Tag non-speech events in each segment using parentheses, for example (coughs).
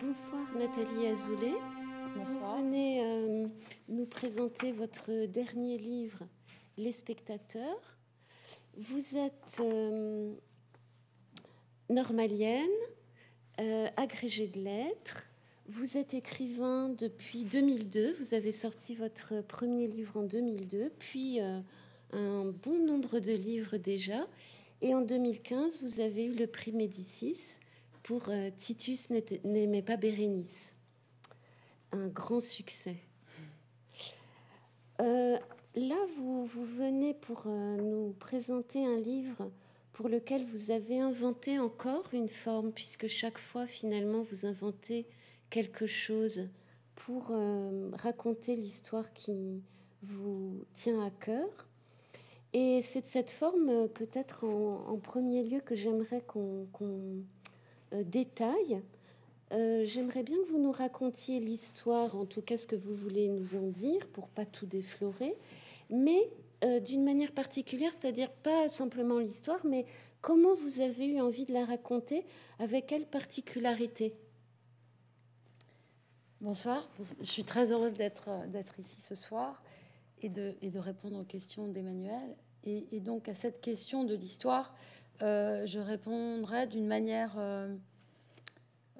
Bonsoir Nathalie Azoulay. Bonsoir. Vous venez euh, nous présenter votre dernier livre, Les spectateurs. Vous êtes euh, normalienne, euh, agrégée de lettres. Vous êtes écrivain depuis 2002. Vous avez sorti votre premier livre en 2002, puis un bon nombre de livres déjà. Et en 2015, vous avez eu le prix Médicis pour euh, Titus n'aimait pas Bérénice. Un grand succès. Euh, là, vous, vous, venez pour euh, nous présenter un livre pour lequel vous avez inventé encore une forme, puisque chaque fois, finalement, vous inventez quelque chose pour raconter l'histoire qui vous tient à cœur. Et c'est de cette forme, peut-être en, premier lieu, que j'aimerais qu'on qu euh, détaille. Euh, J'aimerais bien que vous nous racontiez l'histoire, en tout cas ce que vous voulez nous en dire, pour pas tout déflorer, mais euh, d'une manière particulière, c'est-à-dire pas simplement l'histoire, mais comment vous avez eu envie de la raconter, avec quelle particularité? Bonsoir, je suis très heureuse d'être ici ce soir et de, répondre aux questions d'Emmanuel. Et, donc à cette question de l'histoire, euh, je répondrai d'une manière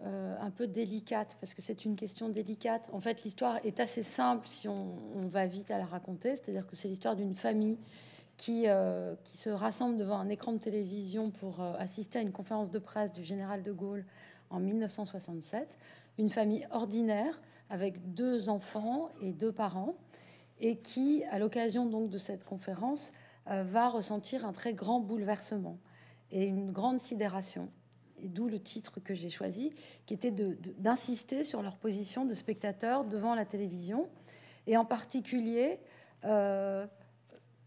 euh, un peu délicate, parce que c'est une question délicate. En fait, l'histoire est assez simple si on, va vite à la raconter, c'est-à-dire que c'est l'histoire d'une famille qui, euh, se rassemble devant un écran de télévision pour euh, assister à une conférence de presse du général de Gaulle en 1967. Une famille ordinaire avec deux enfants et deux parents, et qui, à l'occasion donc de cette conférence, va ressentir un très grand bouleversement et une grande sidération. Et d'où le titre que j'ai choisi, qui était d'insister sur leur position de spectateurs devant la télévision, et en particulier euh,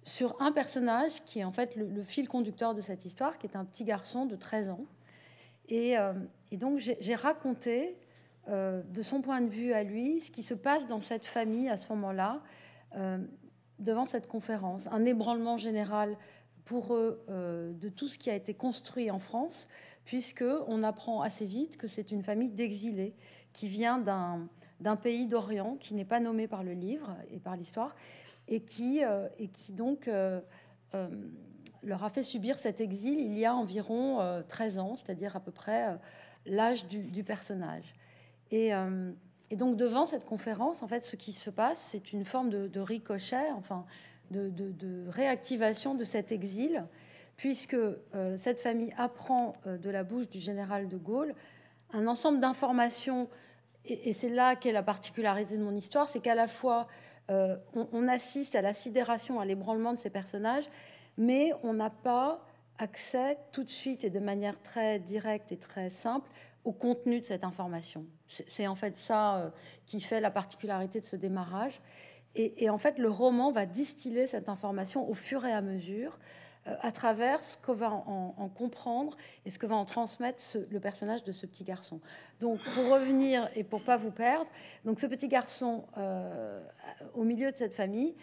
sur un personnage qui est en fait le, fil conducteur de cette histoire, qui est un petit garçon de 13 ans. Et, euh, et donc j'ai raconté, euh, de son point de vue à lui, ce qui se passe dans cette famille à ce moment-là, devant cette conférence. Un ébranlement général pour eux de tout ce qui a été construit en France, puisque on apprend assez vite que c'est une famille d'exilés qui vient d'un pays d'Orient qui n'est pas nommé par le livre et par l'histoire, et qui, euh, et qui donc euh, leur a fait subir cet exil il y a environ 13 ans, c'est-à-dire à peu près l'âge du, personnage. Et, et, donc devant cette conférence, en fait, ce qui se passe, c'est une forme de, ricochet, enfin, de, de, réactivation de cet exil, puisque euh, cette famille apprend euh, de la bouche du général de Gaulle un ensemble d'informations, et, c'est là qu'est la particularité de mon histoire, c'est qu'à la fois euh, on, assiste à la sidération, à l'ébranlement de ces personnages, mais on n'a pas accès tout de suite et de manière très directe et très simple au contenu de cette information. C'est en fait ça qui fait la particularité de ce démarrage. Et, en fait, le roman va distiller cette information au fur et à mesure à travers ce que va en, en, comprendre et ce que va en transmettre le personnage de ce petit garçon. Donc, pour revenir et pour pas vous perdre, donc ce petit garçon euh, au milieu de cette famille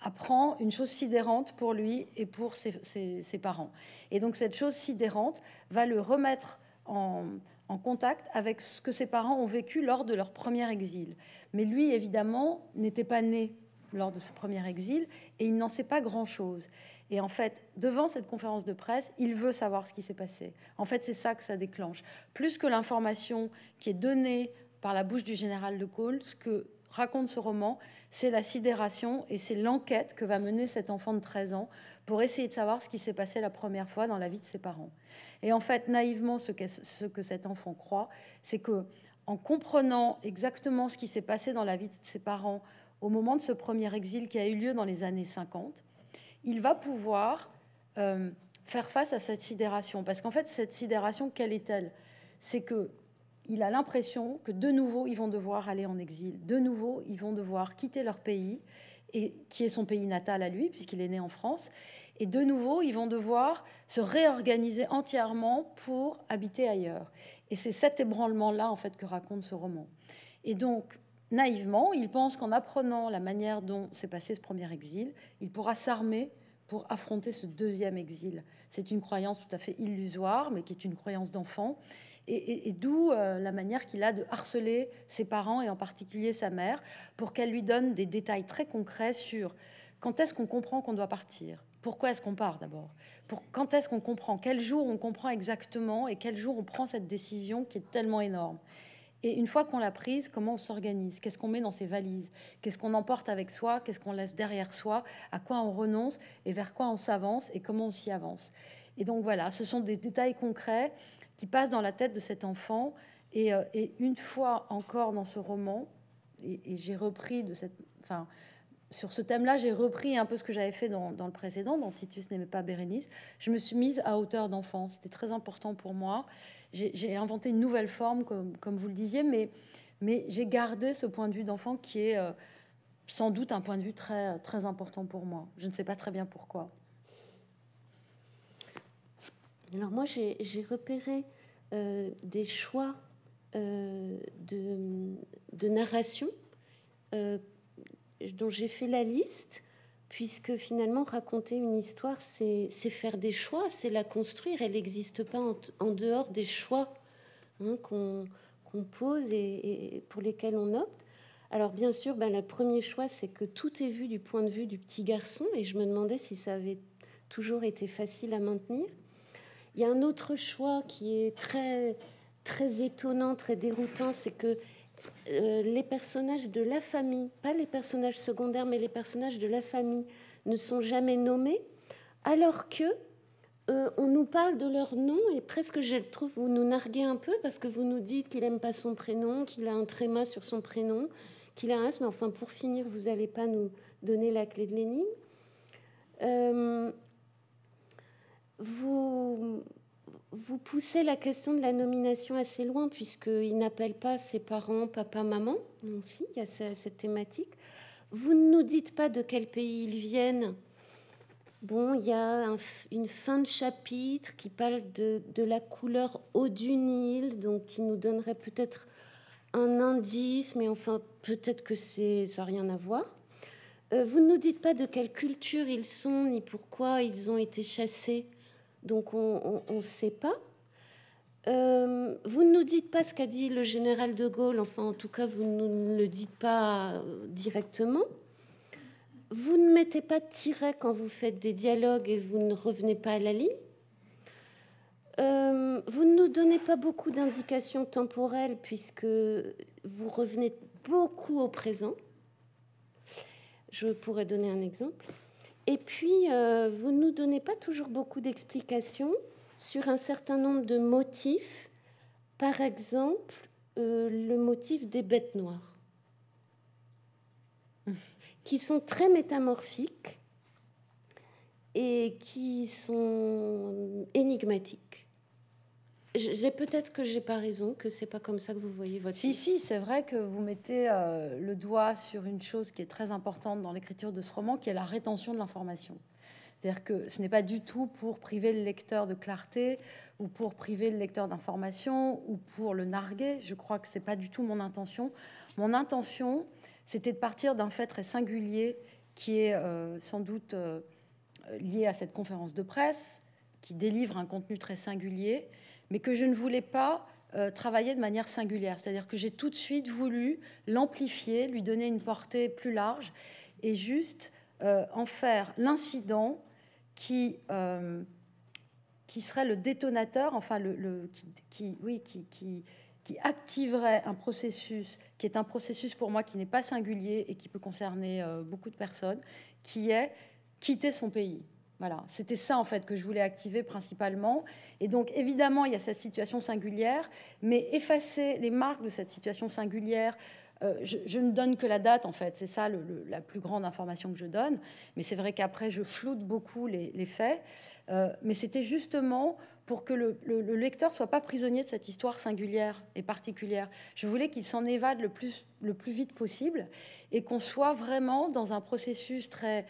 apprend une chose sidérante pour lui et pour ses parents. Et donc, cette chose sidérante va le remettre en, en contact avec ce que ses parents ont vécu lors de leur premier exil. Mais lui, évidemment, n'était pas né lors de ce premier exil et il n'en sait pas grand-chose. Et en fait, devant cette conférence de presse, il veut savoir ce qui s'est passé. En fait, c'est ça que ça déclenche. Plus que l'information qui est donnée par la bouche du général de Gaulle, ce que raconte ce roman, c'est la sidération et c'est l'enquête que va mener cet enfant de 13 ans pour essayer de savoir ce qui s'est passé la première fois dans la vie de ses parents. Et en fait, naïvement, ce que, ce que cet enfant croit, c'est que en comprenant exactement ce qui s'est passé dans la vie de ses parents au moment de ce premier exil qui a eu lieu dans les années 50, il va pouvoir euh, faire face à cette sidération. Parce qu'en fait, cette sidération, quelle est-elle? C'est que il a l'impression que de nouveau, ils vont devoir aller en exil. De nouveau, ils vont devoir quitter leur pays, et, qui est son pays natal à lui, puisqu'il est né en France. Et de nouveau, ils vont devoir se réorganiser entièrement pour habiter ailleurs. Et c'est cet ébranlement-là, en fait, que raconte ce roman. Et donc, naïvement, il pense qu'en apprenant la manière dont s'est passé ce premier exil, il pourra s'armer pour affronter ce deuxième exil. C'est une croyance tout à fait illusoire, mais qui est une croyance d'enfant. Et, d'où euh, la manière qu'il a de harceler ses parents et en particulier sa mère pour qu'elle lui donne des détails très concrets sur quand est-ce qu'on comprend qu'on doit partir. Pourquoi est-ce qu'on part d'abord? Pour Quand est-ce qu'on comprend? Quel jour on comprend exactement et quel jour on prend cette décision qui est tellement énorme? Et une fois qu'on l'a prise, comment on s'organise? Qu'est-ce qu'on met dans ses valises? Qu'est-ce qu'on emporte avec soi? Qu'est-ce qu'on laisse derrière soi? À quoi on renonce? Et vers quoi on s'avance? Et comment on s'y avance? Et donc voilà, ce sont des détails concrets qui passent dans la tête de cet enfant. Et, euh, une fois encore dans ce roman, et, j'ai repris de cette... Enfin, sur ce thème-là, j'ai repris un peu ce que j'avais fait dans, le précédent, dans Titus n'aimait pas Bérénice. Je me suis mise à hauteur d'enfant. C'était très important pour moi. J'ai inventé une nouvelle forme, comme, vous le disiez, mais, j'ai gardé ce point de vue d'enfant qui est euh, sans doute un point de vue très, important pour moi. Je ne sais pas très bien pourquoi. Alors moi, j'ai repéré euh, des choix euh, de, narration dont j'ai fait la liste, puisque finalement raconter une histoire, c'est faire des choix, c'est la construire. Elle n'existe pas en, dehors des choix hein, qu'on pose et, pour lesquels on opte. Alors bien sûr, ben, le premier choix, c'est que tout est vu du point de vue du petit garçon, et je me demandais si ça avait toujours été facile à maintenir. Il y a un autre choix qui est très, très étonnant, très déroutant, c'est que euh, les personnages de la famille, pas les personnages secondaires, mais les personnages de la famille ne sont jamais nommés, alors que euh, on nous parle de leur nom et presque, je trouve, vous nous narguez un peu parce que vous nous dites qu'il aime pas son prénom, qu'il a un tréma sur son prénom, qu'il a un S, mais enfin, pour finir, vous n'allez pas nous donner la clé de l'énigme. Euh, vous, vous poussez la question de la nomination assez loin, puisqu'il n'appelle pas ses parents papa, maman. Non, si, il y a cette thématique. Vous ne nous dites pas de quel pays ils viennent. Bon, il y a une fin de chapitre qui parle de, la couleur eau du Nil, donc qui nous donnerait peut-être un indice, mais enfin, peut-être que c'est, ça n'a rien à voir. Euh, vous ne nous dites pas de quelle culture ils sont, ni pourquoi ils ont été chassés donc on ne sait pas. Euh, vous ne nous dites pas ce qu'a dit le général de Gaulle, enfin en tout cas vous ne le dites pas euh, directement. Vous ne mettez pas de tiret quand vous faites des dialogues et vous ne revenez pas à la ligne. Euh, vous ne nous donnez pas beaucoup d'indications temporelles puisque vous revenez beaucoup au présent. Je pourrais donner un exemple. Et puis, euh, vous ne nous donnez pas toujours beaucoup d'explications sur un certain nombre de motifs. Par exemple, euh, le motif des bêtes noires, (laughs) qui sont très métamorphiques et qui sont énigmatiques. J'ai peut-être que j'ai pas raison, que c'est pas comme ça que vous voyez votre. Si, si, c'est vrai que vous mettez euh, le doigt sur une chose qui est très importante dans l'écriture de ce roman, qui est la rétention de l'information. C'est-à-dire que ce n'est pas du tout pour priver le lecteur de clarté ou pour priver le lecteur d'information ou pour le narguer. Je crois que c'est pas du tout mon intention. Mon intention, c'était de partir d'un fait très singulier qui est euh, sans doute euh, lié à cette conférence de presse, qui délivre un contenu très singulier mais que je ne voulais pas euh, travailler de manière singulière. C'est-à-dire que j'ai tout de suite voulu l'amplifier, lui donner une portée plus large et juste euh, en faire l'incident qui, euh, qui serait le détonateur, enfin, le, qui, oui, qui, qui, qui activerait un processus qui est un processus pour moi qui n'est pas singulier et qui peut concerner beaucoup de personnes, qui est quitter son pays. Voilà, c'était ça en fait que je voulais activer principalement. Et donc évidemment, il y a cette situation singulière, mais effacer les marques de cette situation singulière, euh, je, ne donne que la date en fait, c'est ça la plus grande information que je donne. Mais c'est vrai qu'après, je floute beaucoup les, faits. Euh, mais c'était justement pour que le, le, lecteur soit pas prisonnier de cette histoire singulière et particulière. Je voulais qu'il s'en évade le plus, le plus vite possible et qu'on soit vraiment dans un processus très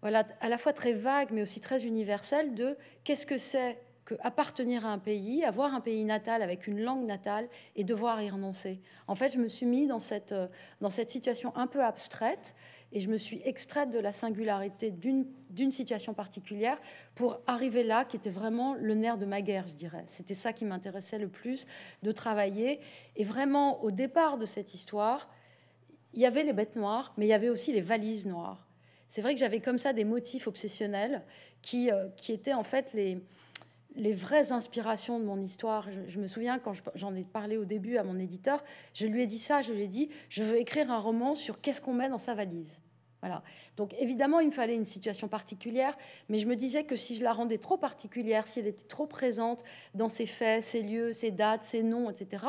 voilà, à la fois très vague, mais aussi très universel de qu'est-ce que c'est que appartenir à un pays, avoir un pays natal avec une langue natale et devoir y renoncer. En fait, je me suis mis dans cette, euh, dans cette situation un peu abstraite et je me suis extraite de la singularité d'une situation particulière pour arriver là, qui était vraiment le nerf de ma guerre, je dirais. C'était ça qui m'intéressait le plus de travailler. Et vraiment, au départ de cette histoire, il y avait les bêtes noires, mais il y avait aussi les valises noires. C'est vrai que j'avais comme ça des motifs obsessionnels qui, euh, qui étaient en fait les, les vraies inspirations de mon histoire. Je, me souviens quand j'en ai parlé au début à mon éditeur, je lui ai dit ça, je lui ai dit, je veux écrire un roman sur qu'est-ce qu'on met dans sa valise. Voilà. Donc évidemment, il me fallait une situation particulière, mais je me disais que si je la rendais trop particulière, si elle était trop présente dans ses faits, ses lieux, ses dates, ses noms, etc.,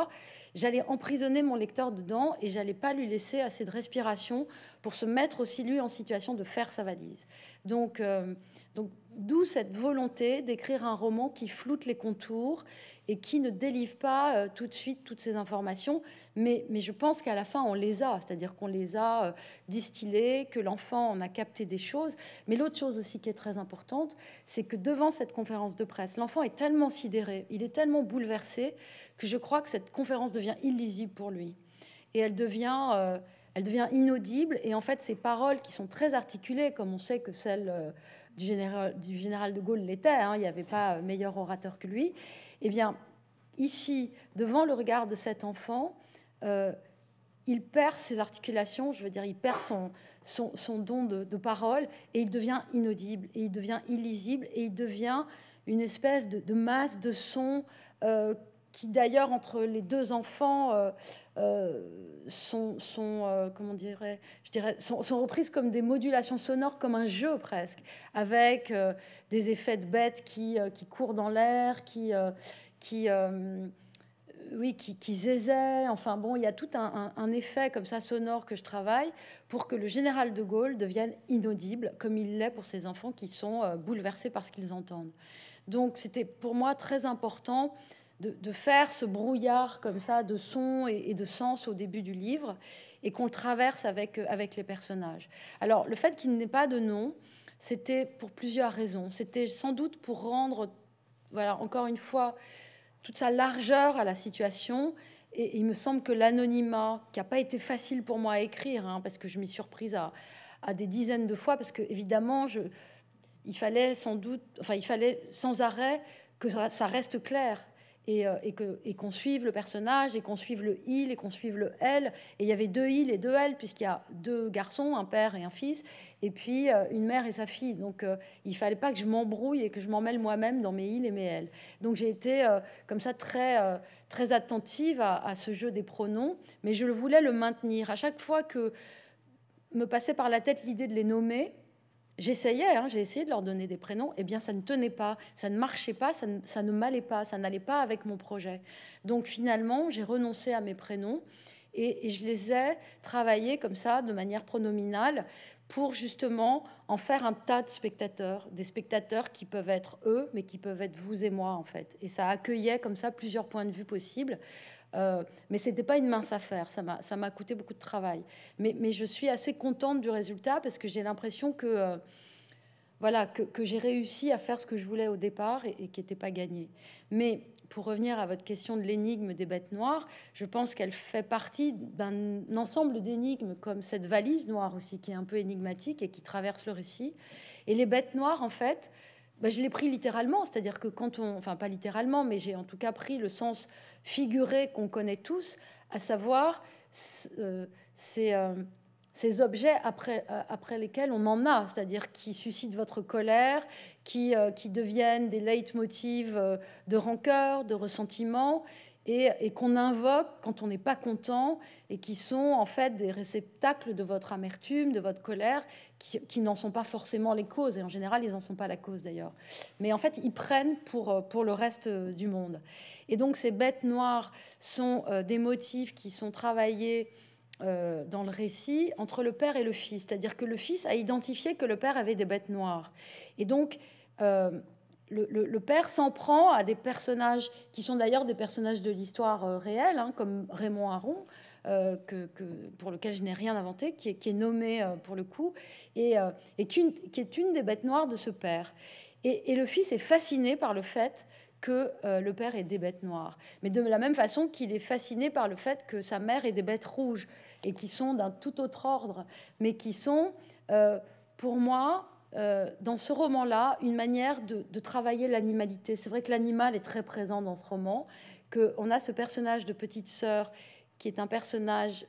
j'allais emprisonner mon lecteur dedans et j'allais pas lui laisser assez de respiration pour se mettre aussi lui en situation de faire sa valise. Donc, euh, donc D'où cette volonté d'écrire un roman qui floute les contours et qui ne délivre pas euh, tout de suite toutes ces informations, mais, je pense qu'à la fin, on les a, c'est-à-dire qu'on les a euh, distillées, que l'enfant en a capté des choses. Mais l'autre chose aussi qui est très importante, c'est que devant cette conférence de presse, l'enfant est tellement sidéré, il est tellement bouleversé, que je crois que cette conférence devient illisible pour lui. Et elle devient... Euh, elle devient inaudible et en fait ces paroles qui sont très articulées, comme on sait que celles du général, du général de Gaulle l'était, hein, il n'y avait pas meilleur orateur que lui, eh bien, ici, devant le regard de cet enfant, euh, il perd ses articulations, je veux dire, il perd son, son, don de, parole et il devient inaudible, et il devient illisible, et il devient une espèce de, masse de sons euh, qui d'ailleurs entre les deux enfants euh, sont, euh, comment dirais, je dirais, sont, reprises comme des modulations sonores, comme un jeu presque, avec des effets de bêtes qui, qui courent dans l'air, qui, qui oui, qui, qui. Enfin bon, il y a tout un, effet comme ça sonore que je travaille pour que le général de Gaulle devienne inaudible, comme il l'est pour ces enfants qui sont bouleversés par ce qu'ils entendent. Donc c'était pour moi très important de, faire ce brouillard comme ça de son et, de sens au début du livre et qu'on traverse avec, euh, avec les personnages. Alors, le fait qu'il n'ait pas de nom, c'était pour plusieurs raisons. C'était sans doute pour rendre, voilà, encore une fois, toute sa largeur à la situation. Et, il me semble que l'anonymat, qui n'a pas été facile pour moi à écrire, hein, parce que je m'y suis surprise à, des dizaines de fois, parce que évidemment, je, il fallait sans doute, enfin, il fallait sans arrêt que ça reste clair. Euh, et, qu'on suive le personnage et qu'on suive le il et qu'on suive le elle. Et il y avait deux il et deux elle, puisqu'il y a deux garçons, un père et un fils, et puis euh, une mère et sa fille. Donc euh, il fallait pas que je m'embrouille et que je m'en mêle moi-même dans mes il et mes elle. Donc j'ai été comme ça très, très attentive à, ce jeu des pronoms, mais je voulais le maintenir. À chaque fois que me passait par la tête l'idée de les nommer, J'essayais, hein, j'ai essayé de leur donner des prénoms, et eh bien ça ne tenait pas, ça ne marchait pas, ça ne, m'allait pas, ça n'allait pas avec mon projet. Donc finalement, j'ai renoncé à mes prénoms et, je les ai travaillés comme ça, de manière pronominale, pour justement en faire un tas de spectateurs, des spectateurs qui peuvent être eux, mais qui peuvent être vous et moi en fait. Et ça accueillait comme ça plusieurs points de vue possibles. Euh, mais ce n'était pas une mince affaire, ça m'a coûté beaucoup de travail. Mais, mais, je suis assez contente du résultat parce que j'ai l'impression que, euh, voilà, que, que j'ai réussi à faire ce que je voulais au départ et, qui n'était pas gagné. Mais pour revenir à votre question de l'énigme des bêtes noires, je pense qu'elle fait partie d'un ensemble d'énigmes comme cette valise noire aussi qui est un peu énigmatique et qui traverse le récit. Et les bêtes noires, en fait, bah, je l'ai pris littéralement, c'est-à-dire que quand on, enfin pas littéralement, mais j'ai en tout cas pris le sens figuré qu'on connaît tous, à savoir euh, euh, ces, objets après, euh, après lesquels on en a, c'est-à-dire qui suscitent votre colère, qui, qui deviennent des leitmotivs de rancœur, de ressentiment, et, qu'on invoque quand on n'est pas content, et qui sont en fait des réceptacles de votre amertume, de votre colère, qui, qui n'en sont pas forcément les causes, et en général, ils n'en sont pas la cause d'ailleurs. Mais en fait, ils prennent pour, pour le reste du monde. Et donc ces bêtes noires sont euh, des motifs qui sont travaillés euh, dans le récit entre le père et le fils. C'est-à-dire que le fils a identifié que le père avait des bêtes noires. Et donc euh, le, père s'en prend à des personnages qui sont d'ailleurs des personnages de l'histoire réelle, hein, comme Raymond Aron. que, pour lequel je n'ai rien inventé, qui est, est nommé pour le coup, et, qui, est une des bêtes noires de ce père. Et, le fils est fasciné par le fait que euh, le père ait des bêtes noires. Mais de la même façon qu'il est fasciné par le fait que sa mère ait des bêtes rouges et qui sont d'un tout autre ordre, mais qui sont, euh, pour moi, euh, dans ce roman-là, une manière de, travailler l'animalité. C'est vrai que l'animal est très présent dans ce roman, qu'on a ce personnage de petite sœur qui est un personnage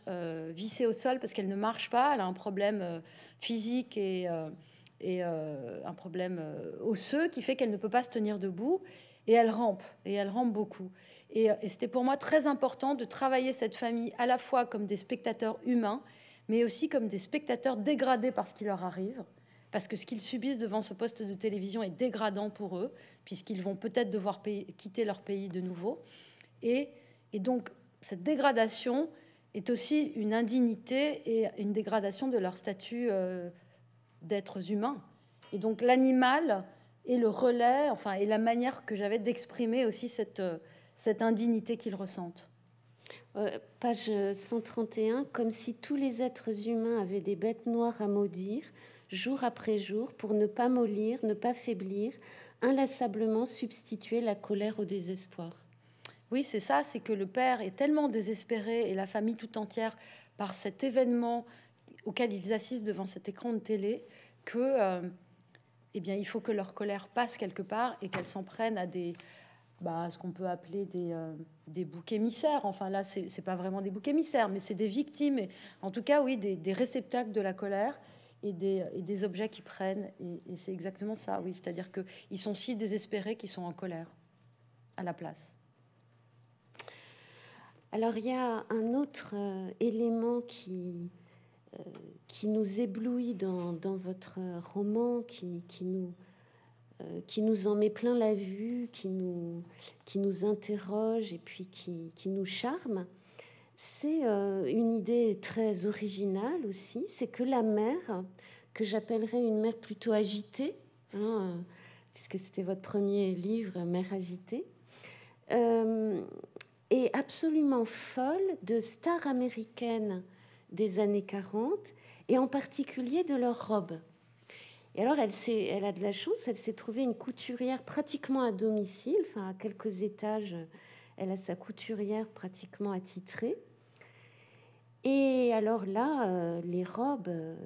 vissé au sol parce qu'elle ne marche pas, elle a un problème physique et un problème osseux qui fait qu'elle ne peut pas se tenir debout et elle rampe, et elle rampe beaucoup. Euh, et, c'était pour moi très important de travailler cette famille à la fois comme des spectateurs humains, mais aussi comme des spectateurs dégradés par ce qui leur arrive, parce que ce qu'ils subissent devant ce poste de télévision est dégradant pour eux, puisqu'ils vont peut-être devoir quitter leur pays de nouveau. Et, donc, cette dégradation est aussi une indignité et une dégradation de leur statut euh, d'êtres humains. Et donc, l'animal et le relais, enfin, et la manière que j'avais d'exprimer aussi cette, euh, cette indignité qu'ils ressentent. Euh, page 131, comme si tous les êtres humains avaient des bêtes noires à maudire, jour après jour, pour ne pas mollir, ne pas faiblir, inlassablement substituer la colère au désespoir. Oui, c'est ça, c'est que le père est tellement désespéré et la famille tout entière par cet événement auquel ils assistent devant cet écran de télé que euh, eh bien, il faut que leur colère passe quelque part et qu'elles s'en prennent à des, bah, ce qu'on peut appeler des, euh, des boucs émissaires. Enfin, là, c'est n'est pas vraiment des boucs émissaires, mais c'est des victimes. Et, en tout cas, oui, des, réceptacles de la colère et des, des objets qui prennent. Et, c'est exactement ça, oui. C'est-à-dire qu'ils sont si désespérés qu'ils sont en colère à la place. Alors, il y a un autre euh, élément qui, euh, qui nous éblouit dans, votre roman, qui, qui, nous, qui nous en met plein la vue, qui nous, qui nous interroge et puis qui, qui nous charme, c'est euh, une idée très originale aussi, c'est que la mère, que j'appellerais une mère plutôt agitée, hein, puisque c'était votre premier livre, Mère agitée, est absolument folle de stars américaines des années 40 et en particulier de leurs robes. Et alors, elle, elle a de la chance, elle s'est trouvée une couturière pratiquement à domicile, enfin à quelques étages, elle a sa couturière pratiquement attitrée. Et alors là, euh, les robes, euh,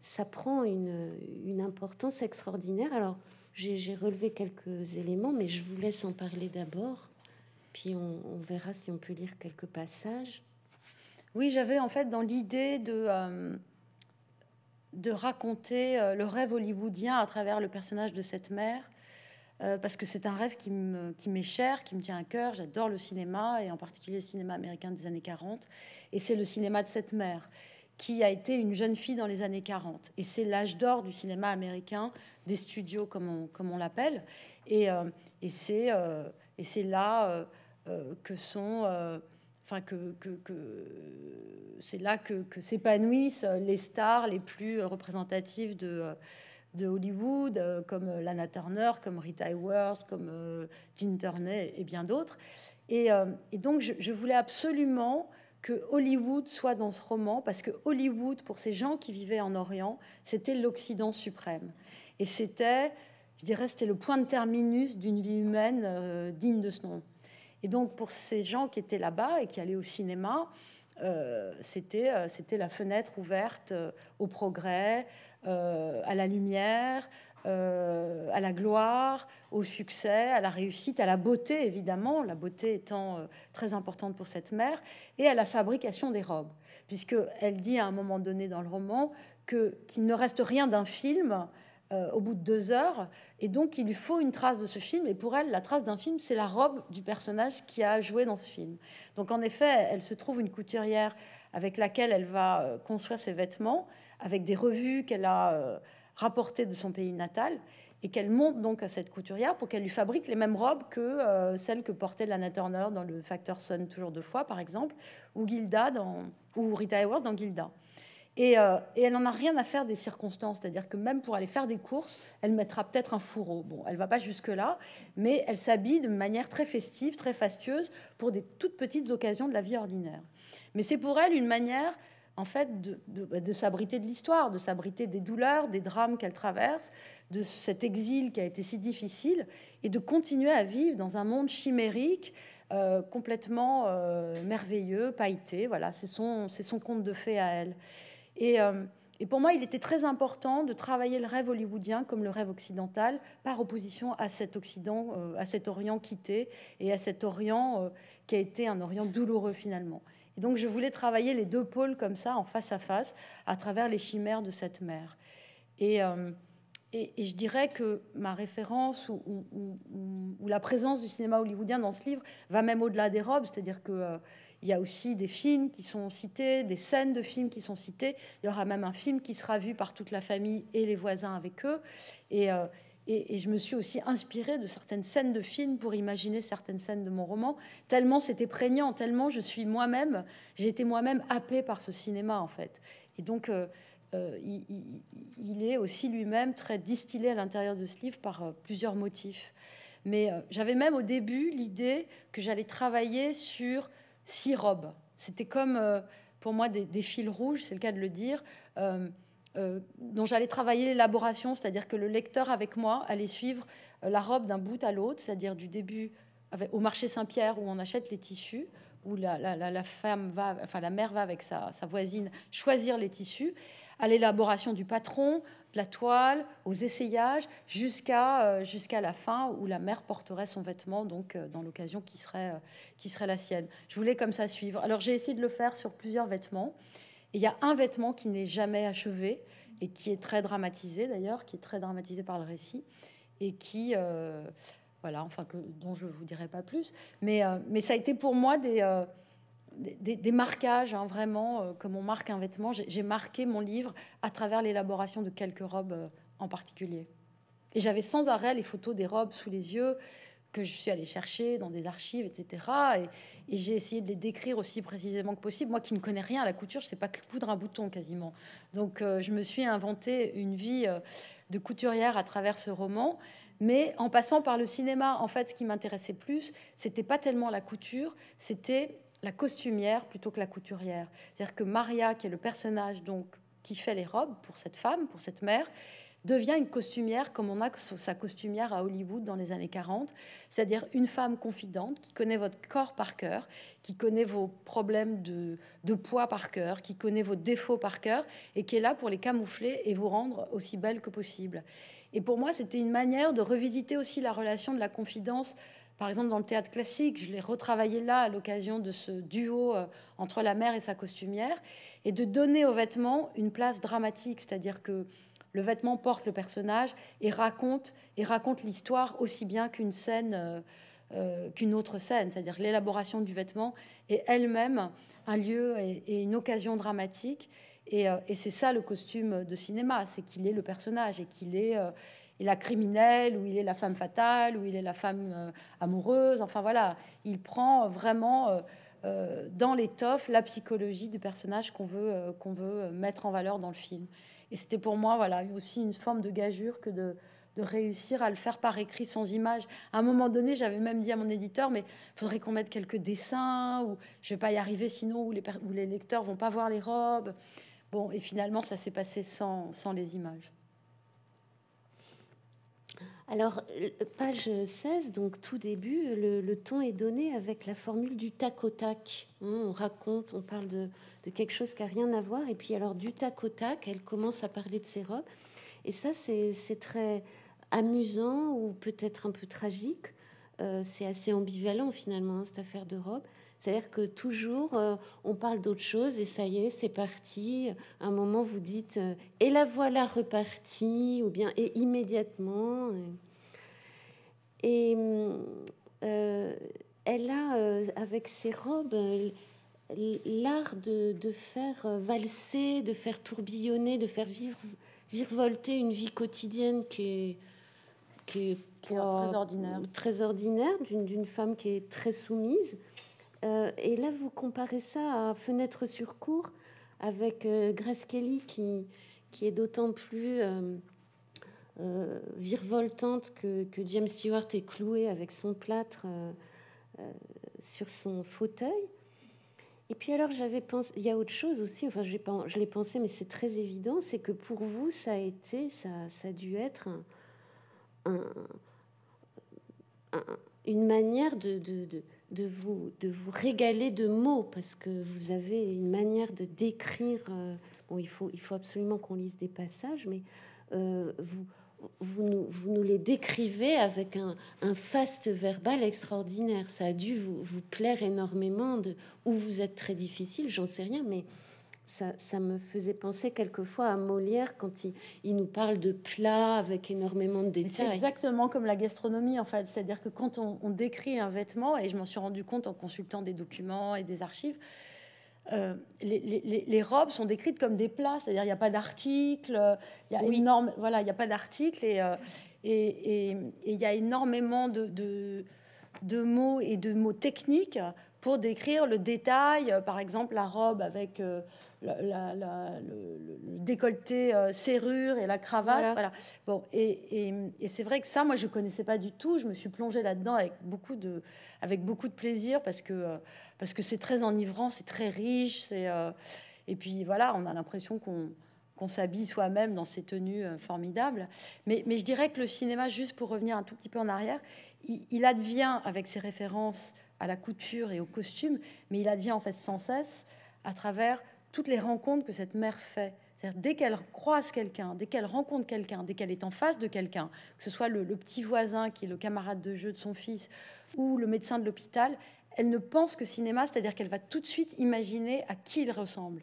ça prend une, une, importance extraordinaire. Alors, j'ai relevé quelques éléments, mais je vous laisse en parler d'abord, puis on, verra si on peut lire quelques passages. Oui, j'avais en fait dans l'idée de, euh, de raconter euh, le rêve hollywoodien à travers le personnage de cette mère, euh, parce que c'est un rêve qui m'est qui cher, qui me tient à cœur. J'adore le cinéma, et en particulier le cinéma américain des années 40. Et c'est le cinéma de cette mère, qui a été une jeune fille dans les années 40. Et c'est l'âge d'or du cinéma américain, des studios, comme on, comme on l'appelle. Et, et c'est là que sont enfin que, c'est là que, s'épanouissent les stars les plus représentatives de, Hollywood, comme Lana Turner, comme Rita Hayworth, comme euh, Jean Turney et bien d'autres. Et, euh, donc je, voulais absolument que Hollywood soit dans ce roman, parce que Hollywood, pour ces gens qui vivaient en Orient, c'était l'Occident suprême. Et c'était, je dirais, c'était le point de terminus d'une vie humaine euh, digne de ce nom. Et donc, pour ces gens qui étaient là-bas et qui allaient au cinéma, euh, c'était, euh, c'était la fenêtre ouverte euh, au progrès, à la lumière, à la gloire, au succès, à la réussite, à la beauté, évidemment, la beauté étant très importante pour cette mère, et à la fabrication des robes, puisqu'elle dit à un moment donné dans le roman que, qu'il ne reste rien d'un film euh, au bout de deux heures. Et donc, il lui faut une trace de ce film. Et pour elle, la trace d'un film, c'est la robe du personnage qui a joué dans ce film. Donc, en effet, elle se trouve une couturière avec laquelle elle va euh, construire ses vêtements, avec des revues qu'elle a euh, rapportées de son pays natal, et qu'elle monte donc à cette couturière pour qu'elle lui fabrique les mêmes robes que celles que portait Lana Turner dans le Facteur Sun toujours deux fois, par exemple, ou Gilda dans, ou Rita Hayworth dans Gilda. Euh, et, elle n'en a rien à faire des circonstances. C'est-à-dire que même pour aller faire des courses, elle mettra peut-être un fourreau. Bon, elle va pas jusque-là, mais elle s'habille de manière très festive, très fastueuse pour des toutes petites occasions de la vie ordinaire. Mais c'est pour elle une manière, en fait, bah, de s'abriter de l'histoire, de s'abriter des douleurs, des drames qu'elle traverse, de cet exil qui a été si difficile et de continuer à vivre dans un monde chimérique, euh, complètement euh, merveilleux, pailleté. Voilà, c'est son conte de fées à elle. Et, euh, et, pour moi, il était très important de travailler le rêve hollywoodien comme le rêve occidental, par opposition à cet cet Orient quitté et à cet Orient qui a été un Orient douloureux finalement. Et donc, je voulais travailler les deux pôles comme ça, en face à face, à travers les chimères de cette mer. Et, je dirais que ma référence ou, la présence du cinéma hollywoodien dans ce livre va même au-delà des robes, c'est-à-dire qu'il euh, y a aussi des films qui sont cités, des scènes de films qui sont citées. Il y aura même un film qui sera vu par toute la famille et les voisins avec eux. Et, euh, et, je me suis aussi inspirée de certaines scènes de films pour imaginer certaines scènes de mon roman, tellement c'était prégnant, tellement je suis moi-même, j'ai été moi-même happée par ce cinéma en fait. Et donc, euh, euh, il, est aussi lui-même très distillé à l'intérieur de ce livre par plusieurs motifs. Mais j'avais même au début l'idée que j'allais travailler sur six robes. C'était comme pour moi des, fils rouges, c'est le cas de le dire, dont j'allais travailler l'élaboration, c'est-à-dire que le lecteur avec moi allait suivre la robe d'un bout à l'autre, c'est-à-dire du début au marché Saint-Pierre où on achète les tissus, où la, femme va, enfin la mère va avec sa voisine choisir les tissus à l'élaboration du patron, la toile, aux essayages, jusqu'à euh, jusqu'à la fin où la mère porterait son vêtement, donc euh, dans l'occasion qui serait, euh, qui serait la sienne. Je voulais comme ça suivre. Alors j'ai essayé de le faire sur plusieurs vêtements. Et il y a un vêtement qui n'est jamais achevé et qui est très dramatisé d'ailleurs, qui est très dramatisé par le récit et qui voilà, enfin que, dont je vous dirai pas plus. Mais, mais ça a été pour moi des des, marquages, hein, vraiment, euh, comme on marque un vêtement. J'ai marqué mon livre à travers l'élaboration de quelques robes euh, en particulier. Et j'avais sans arrêt les photos des robes sous les yeux que je suis allée chercher dans des archives, etc. Et, j'ai essayé de les décrire aussi précisément que possible. Moi qui ne connais rien à la couture, je sais pas coudre un bouton quasiment. Donc euh, je me suis inventé une vie de couturière à travers ce roman. Mais en passant par le cinéma, en fait, ce qui m'intéressait plus, c'était pas tellement la couture, c'était la costumière plutôt que la couturière. C'est-à-dire que Maria, qui est le personnage donc qui fait les robes pour cette femme, pour cette mère, devient une costumière comme on a sa costumière à Hollywood dans les années 40, c'est-à-dire une femme confidente qui connaît votre corps par cœur, qui connaît vos problèmes de, de, poids par cœur, qui connaît vos défauts par cœur et qui est là pour les camoufler et vous rendre aussi belle que possible. Et pour moi, c'était une manière de revisiter aussi la relation de la confidence par exemple, dans le théâtre classique, je l'ai retravaillé là à l'occasion de ce duo euh, entre la mère et sa costumière, et de donner au vêtement une place dramatique, c'est-à-dire que le vêtement porte le personnage et raconte et raconte l'histoire aussi bien qu'une scène, euh, euh, qu'une autre scène, c'est-à-dire l'élaboration du vêtement est elle-même un lieu et, une occasion dramatique. Et, c'est ça le costume de cinéma, c'est qu'il est le personnage et qu'il est est la criminelle, ou il est la femme fatale, ou il est la femme euh, amoureuse. Enfin voilà, il prend vraiment euh, euh, dans l'étoffe la psychologie du personnage qu'on veut, veut mettre en valeur dans le film. Et c'était pour moi voilà aussi une forme de gageure que de, réussir à le faire par écrit sans image. À un moment donné, j'avais même dit à mon éditeur, mais faudrait qu'on mette quelques dessins, ou je vais pas y arriver sinon, ou les, les lecteurs vont pas voir les robes. Bon, et finalement, ça s'est passé sans, sans les images. Alors, page 16, donc tout début, le, ton est donné avec la formule du tac au tac. Hein, on raconte, on parle de, quelque chose qui n'a rien à voir. Et puis, alors, du tac au tac, elle commence à parler de ses robes. Et ça, c'est très amusant ou peut-être un peu tragique. Euh, c'est assez ambivalent, finalement, hein, cette affaire de robe. C'est-à-dire que toujours, euh, on parle d'autre chose et ça y est, c'est parti. À un moment, vous dites euh, et la voilà repartie, ou bien et immédiatement. Et, euh, elle a, avec ses robes, l'art de, de, faire valser, de faire tourbillonner, de faire vivre, virevolter une vie quotidienne qui est, qui est, très ordinaire, très ordinaire d'une femme qui est très soumise. Euh, et là, vous comparez ça à Fenêtre sur cour avec euh, Grace Kelly qui, qui est d'autant plus euh, virevoltante que, que, James Stewart est cloué avec son plâtre sur son fauteuil. Et puis alors, j'avais pensé, il y a autre chose aussi, enfin, je l'ai pensé, mais c'est très évident, c'est que pour vous, ça a été, ça, a dû être un, une manière de, de, vous, de vous régaler de mots, parce que vous avez une manière de décrire, euh, bon, il faut, il faut absolument qu'on lise des passages, mais euh, vous, vous nous, vous nous, les décrivez avec un, un, faste verbal extraordinaire. Ça a dû vous, vous, plaire énormément, de, ou vous êtes très difficile, j'en sais rien, mais ça, ça, me faisait penser quelquefois à Molière quand il, il nous parle de plats avec énormément de détails. C'est exactement comme la gastronomie, en fait. C'est-à-dire que quand on, on, décrit un vêtement, et je m'en suis rendu compte en consultant des documents et des archives, euh, les, les, les, robes sont décrites comme des plats, c'est-à-dire il n'y a pas d'article, il y a énorme, voilà, il n'y a pas d'article et euh, et il y a énormément de, de, de, mots et de mots techniques pour décrire le détail, par exemple la robe avec euh, la, la, le, décolleté serrure et la cravate. Voilà. Bon, et, et c'est vrai que ça, moi, je connaissais pas du tout. Je me suis plongée là-dedans avec beaucoup de, avec beaucoup de plaisir parce que parce que c'est très enivrant, c'est très riche. C'est euh, et puis voilà, on a l'impression qu'on s'habille soi-même dans ces tenues euh, formidables. Mais, mais, je dirais que le cinéma, juste pour revenir un tout petit peu en arrière, il, advient avec ses références à la couture et au costume, mais il advient en fait sans cesse à travers toutes les rencontres que cette mère fait. Dès qu'elle croise quelqu'un, dès qu'elle rencontre quelqu'un, dès qu'elle est en face de quelqu'un, que ce soit le, petit voisin qui est le camarade de jeu de son fils ou le médecin de l'hôpital, elle ne pense que cinéma, c'est-à-dire qu'elle va tout de suite imaginer à qui il ressemble.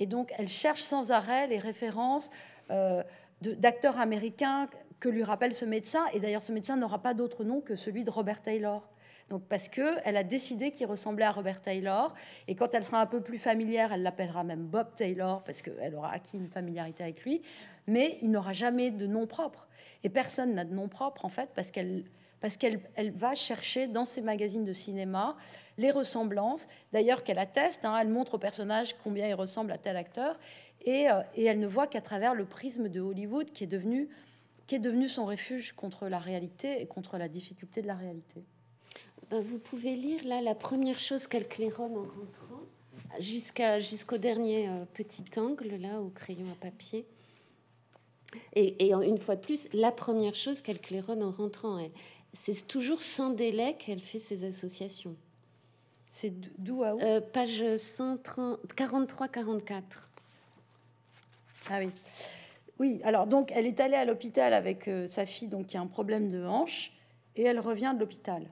Et donc, elle cherche sans arrêt les références euh, d'acteurs américains que lui rappelle ce médecin. Et d'ailleurs, ce médecin n'aura pas d'autre nom que celui de Robert Taylor. Donc, parce que elle a décidé qu'il ressemblait à Robert Taylor. Et quand elle sera un peu plus familière, elle l'appellera même Bob Taylor, parce qu'elle aura acquis une familiarité avec lui. Mais il n'aura jamais de nom propre. Et personne n'a de nom propre, en fait, parce qu'elle qu'elle va chercher dans ses magazines de cinéma les ressemblances, d'ailleurs qu'elle atteste, hein, elle montre au personnage combien il ressemble à tel acteur, et, euh, elle ne voit qu'à travers le prisme de Hollywood qui est devenu son refuge contre la réalité et contre la difficulté de la réalité. Ben, vous pouvez lire là la première chose qu'elle claironne en rentrant, jusqu'à, jusqu'au dernier euh, petit angle, là, au crayon à papier. Et, et, une fois de plus, la première chose qu'elle claironne en rentrant, elle, c'est toujours sans délai qu'elle fait ses associations. C'est d'où à où? Euh, Page 43-44. Ah oui. Oui, alors donc elle est allée à l'hôpital avec euh, sa fille donc qui a un problème de hanche et elle revient de l'hôpital.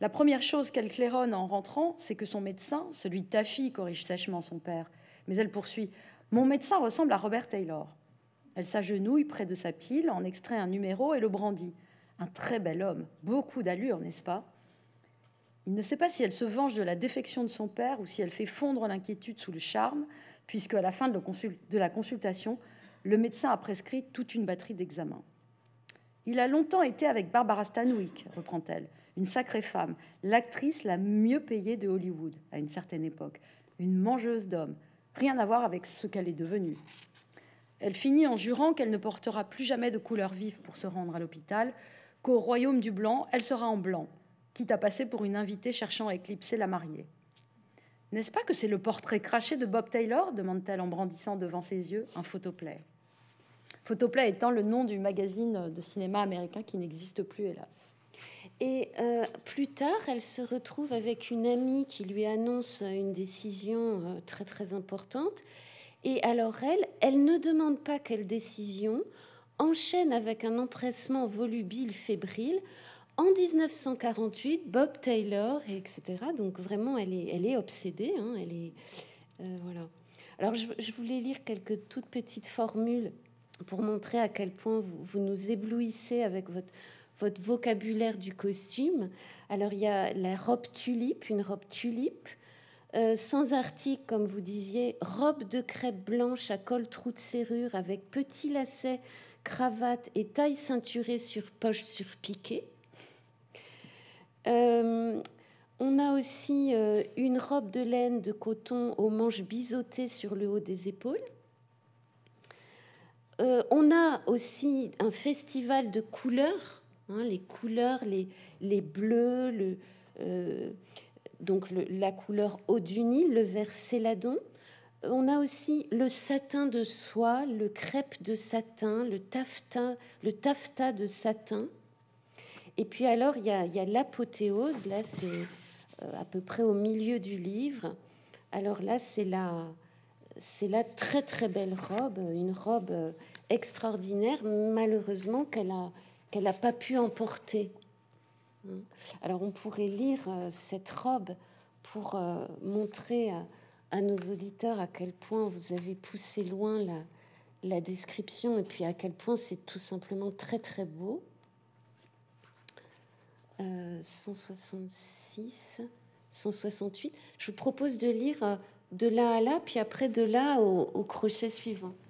La première chose qu'elle claironne en rentrant, c'est que son médecin, celui de ta fille, corrige sèchement son père. Mais elle poursuit Mon médecin ressemble à Robert Taylor. Elle s'agenouille près de sa pile, en extrait un numéro et le brandit un très bel homme, beaucoup d'allure, n'est-ce pas? Il ne sait pas si elle se venge de la défection de son père ou si elle fait fondre l'inquiétude sous le charme, puisque à la fin de, la consultation, le médecin a prescrit toute une batterie d'examens. Il a longtemps été avec Barbara Stanwyck, reprend-elle, une sacrée femme, l'actrice la mieux payée de Hollywood à une certaine époque, une mangeuse d'hommes, rien à voir avec ce qu'elle est devenue. Elle finit en jurant qu'elle ne portera plus jamais de couleur vive pour se rendre à l'hôpital, qu'au royaume du blanc, elle sera en blanc, quitte à passer pour une invitée cherchant à éclipser la mariée. N'est-ce pas que c'est le portrait craché de Bob Taylor demande-t-elle en brandissant devant ses yeux un photoplay. Photoplay étant le nom du magazine de cinéma américain qui n'existe plus, hélas. Et euh, plus tard, elle se retrouve avec une amie qui lui annonce une décision euh, très très importante. Et alors elle, elle ne demande pas quelle décision, enchaîne avec un empressement volubile, fébrile. En 1948, Bob Taylor, etc. Donc vraiment, elle est, elle est obsédée. Hein, elle est, euh, voilà. Alors je, voulais lire quelques toutes petites formules pour montrer à quel point vous, vous nous éblouissez avec votre, votre vocabulaire du costume. Alors il y a la robe tulipe, une robe tulipe. Euh, sans article, comme vous disiez, robe de crêpe blanche à col trou de serrure avec petits lacets cravate et taille ceinturée sur poche surpiquée. Euh, on a aussi euh, une robe de laine de coton aux manches biseautées sur le haut des épaules. On a aussi un festival de couleurs, hein, les couleurs, les, les bleus, le, donc la couleur eau du Nil, le vert céladon. On a aussi le satin de soie, le crêpe de satin, le taffetas, le taffetas de satin. Et puis alors, il y a, l'apothéose, là c'est euh, à peu près au milieu du livre. Alors là, c'est la, c'est la très très belle robe, une robe euh, extraordinaire, malheureusement qu'elle n'a qu'elle a pas pu emporter. Alors on pourrait lire euh, cette robe pour montrer à, nos auditeurs à quel point vous avez poussé loin la, la description et puis à quel point c'est tout simplement très très beau. 166, 168. Je vous propose de lire euh, de là à là, puis après de là au, crochet suivant. «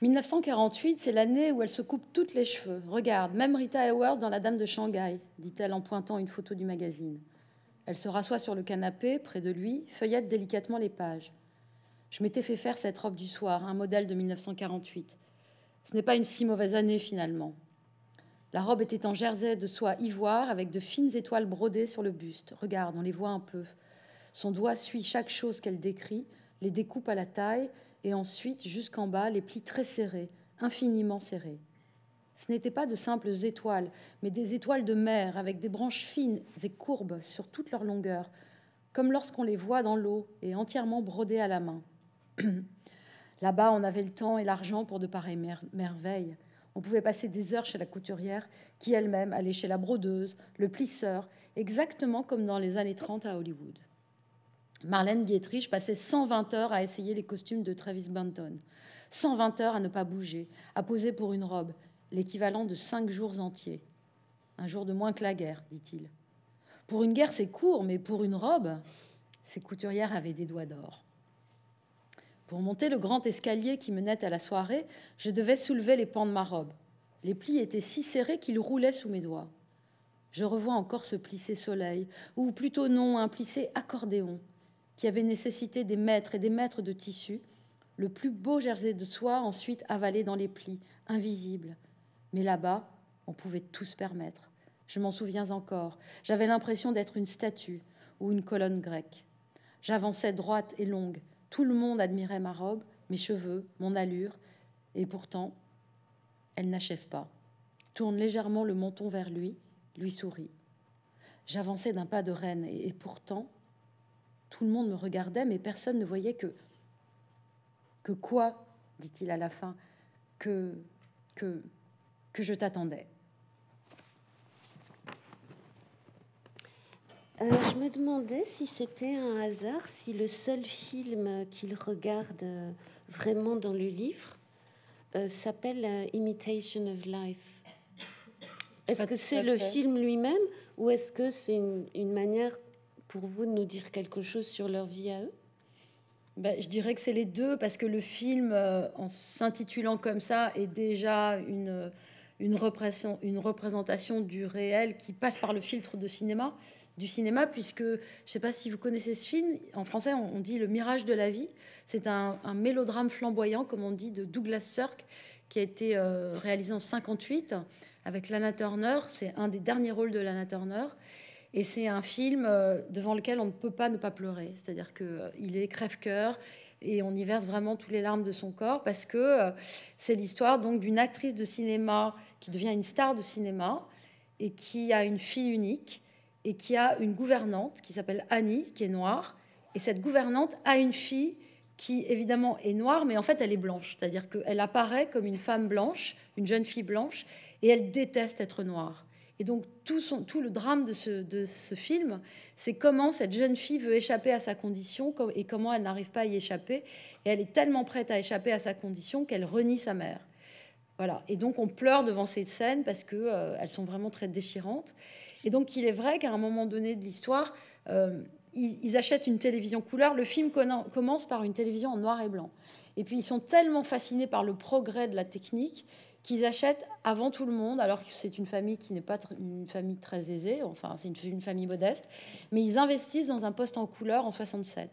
1948, c'est l'année où elle se coupe toutes les cheveux. Regarde, même Rita Hayworth dans La Dame de Shanghai, dit-elle en pointant une photo du magazine. Elle se rassoit sur le canapé, près de lui, feuillette délicatement les pages. Je m'étais fait faire cette robe du soir, un modèle de 1948. Ce n'est pas une si mauvaise année finalement. La robe était en jersey de soie ivoire avec de fines étoiles brodées sur le buste. Regarde, on les voit un peu. Son doigt suit chaque chose qu'elle décrit, les découpe à la taille et ensuite jusqu'en bas les plis très serrés, infiniment serrés. Ce n'étaient pas de simples étoiles, mais des étoiles de mer avec des branches fines et courbes sur toute leur longueur, comme lorsqu'on les voit dans l'eau et entièrement brodées à la main. (clears throat) Là-bas, on avait le temps et l'argent pour de pareilles merveilles. On pouvait passer des heures chez la couturière, qui elle-même allait chez la brodeuse, le plisseur, exactement comme dans les années 30 à Hollywood. Marlène Dietrich passait 120 heures à essayer les costumes de Travis Banton, 120 heures à ne pas bouger, à poser pour une robe, l'équivalent de cinq jours entiers. Un jour de moins que la guerre, dit-il. Pour une guerre, c'est court, mais pour une robe, ces couturières avaient des doigts d'or. Pour monter le grand escalier qui menait à la soirée, je devais soulever les pans de ma robe. Les plis étaient si serrés qu'ils roulaient sous mes doigts. Je revois encore ce plissé soleil, ou plutôt non, un plissé accordéon, qui avait nécessité des mètres et des mètres de tissu, le plus beau jersey de soie ensuite avalé dans les plis, invisible. Mais là-bas, on pouvait tout se permettre. Je m'en souviens encore. J'avais l'impression d'être une statue ou une colonne grecque. J'avançais droite et longue, tout le monde admirait ma robe, mes cheveux, mon allure, et pourtant, elle n'achève pas. Tourne légèrement le menton vers lui, lui sourit. J'avançais d'un pas de reine, et, pourtant, tout le monde me regardait, mais personne ne voyait que. Que quoi dit-il à la fin Que. que. que je t'attendais. Euh, je me demandais si c'était un hasard, si le seul film qu'il regarde euh, vraiment dans le livre euh, s'appelle Imitation of Life. Est-ce que c'est le film lui-même ou est-ce que c'est une, manière pour vous de nous dire quelque chose sur leur vie à eux? Ben, Je dirais que c'est les deux parce que le film, en s'intitulant comme ça, est déjà une, une, une représentation du réel qui passe par le filtre de cinéma du cinéma, puisque je ne sais pas si vous connaissez ce film, en français on dit Le Mirage de la vie. C'est un, mélodrame flamboyant, comme on dit, de Douglas Sirk, qui a été euh, réalisé en 58 avec Lana Turner. C'est un des derniers rôles de Lana Turner. Et c'est un film euh, devant lequel on ne peut pas ne pas pleurer. C'est-à-dire qu'il euh, est crève-cœur et on y verse vraiment toutes les larmes de son corps parce que c'est l'histoire donc d'une actrice de cinéma qui devient une star de cinéma et qui a une fille unique et qui a une gouvernante qui s'appelle Annie, qui est noire. Et cette gouvernante a une fille qui, évidemment, est noire, mais en fait, elle est blanche. C'est-à-dire qu'elle apparaît comme une femme blanche, une jeune fille blanche, et elle déteste être noire. Et donc, tout, le drame de ce, film, c'est comment cette jeune fille veut échapper à sa condition et comment elle n'arrive pas à y échapper. Et elle est tellement prête à échapper à sa condition qu'elle renie sa mère. Voilà. Et donc, on pleure devant ces scènes parce qu'elles euh, sont vraiment très déchirantes. Et donc, il est vrai qu'à un moment donné de l'histoire, euh, ils, achètent une télévision couleur. Le film commence par une télévision en noir et blanc. Et puis, ils sont tellement fascinés par le progrès de la technique qu'ils achètent avant tout le monde, alors que c'est une famille qui n'est pas une famille très aisée, enfin, c'est une, famille modeste, mais ils investissent dans un poste en couleur en 67.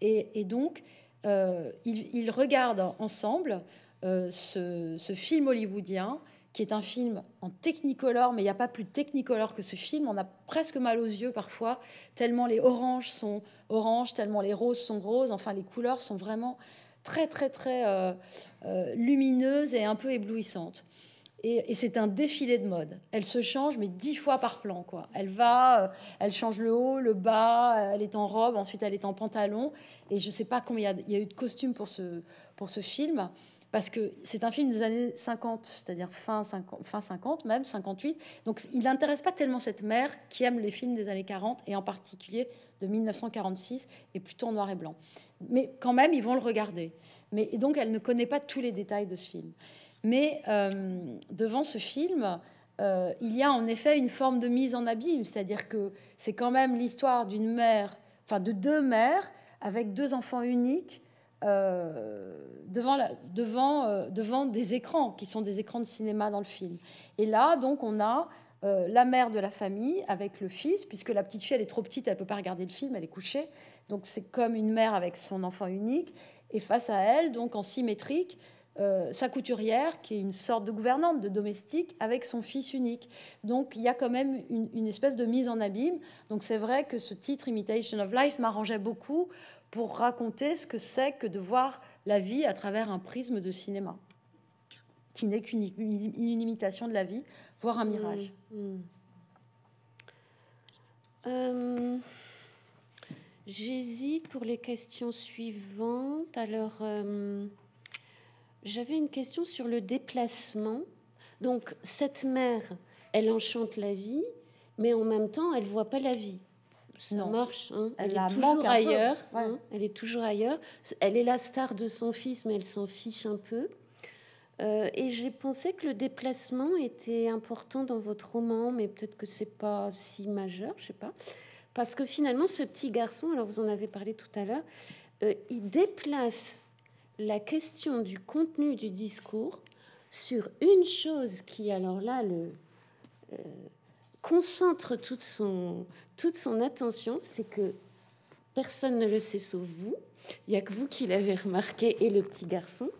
Et, donc, euh, ils, regardent ensemble euh, ce, ce, film hollywoodien qui est un film en technicolor, mais il n'y a pas plus technicolor que ce film. On a presque mal aux yeux parfois, tellement les oranges sont oranges, tellement les roses sont roses. Enfin, les couleurs sont vraiment très, très, très euh, euh, lumineuses et un peu éblouissantes. Et, c'est un défilé de mode. Elle se change, mais dix fois par plan. Quoi. Elle va, euh, elle change le haut, le bas, elle est en robe, ensuite elle est en pantalon. Et je ne sais pas combien il y, a eu de costumes pour ce, pour ce film parce que c'est un film des années 50, c'est-à-dire fin 50, fin 50, même 58. Donc il n'intéresse pas tellement cette mère qui aime les films des années 40 et en particulier de 1946 et plutôt en noir et blanc. Mais quand même, ils vont le regarder. Mais et donc elle ne connaît pas tous les détails de ce film. Mais euh, devant ce film, euh, il y a en effet une forme de mise en abîme, c'est-à-dire que c'est quand même l'histoire d'une mère, enfin de deux mères avec deux enfants uniques euh, devant, devant, euh, devant des écrans qui sont des écrans de cinéma dans le film. Et là, donc, on a euh, la mère de la famille avec le fils, puisque la petite fille, elle est trop petite, elle peut pas regarder le film, elle est couchée. Donc, c'est comme une mère avec son enfant unique. Et face à elle, donc en symétrique, sa couturière, qui est une sorte de gouvernante, de domestique, avec son fils unique. Donc il y a quand même une espèce de mise en abîme. Donc c'est vrai que ce titre, Imitation of Life, m'arrangeait beaucoup pour raconter ce que c'est que de voir la vie à travers un prisme de cinéma, qui n'est qu'une imitation de la vie, voire un mirage. Mm, mm. Euh, j'hésite pour les questions suivantes. Alors, euh, j'avais une question sur le déplacement. Donc, cette mère, elle enchante la vie, mais en même temps, elle voit pas la vie ça marche. Hein. Elle, est toujours ailleurs. Hein. Elle est toujours ailleurs. Elle est la star de son fils, mais elle s'en fiche un peu. Euh, et j'ai pensé que le déplacement était important dans votre roman, mais peut-être que c'est pas si majeur, je sais pas. Parce que finalement, ce petit garçon, alors vous en avez parlé tout à l'heure, euh, il déplace la question du contenu du discours sur une chose qui, alors là, le, euh, concentre toute son, toute son attention, c'est que personne ne le sait sauf vous. Il n'y a que vous qui l'avez remarqué et le petit garçon.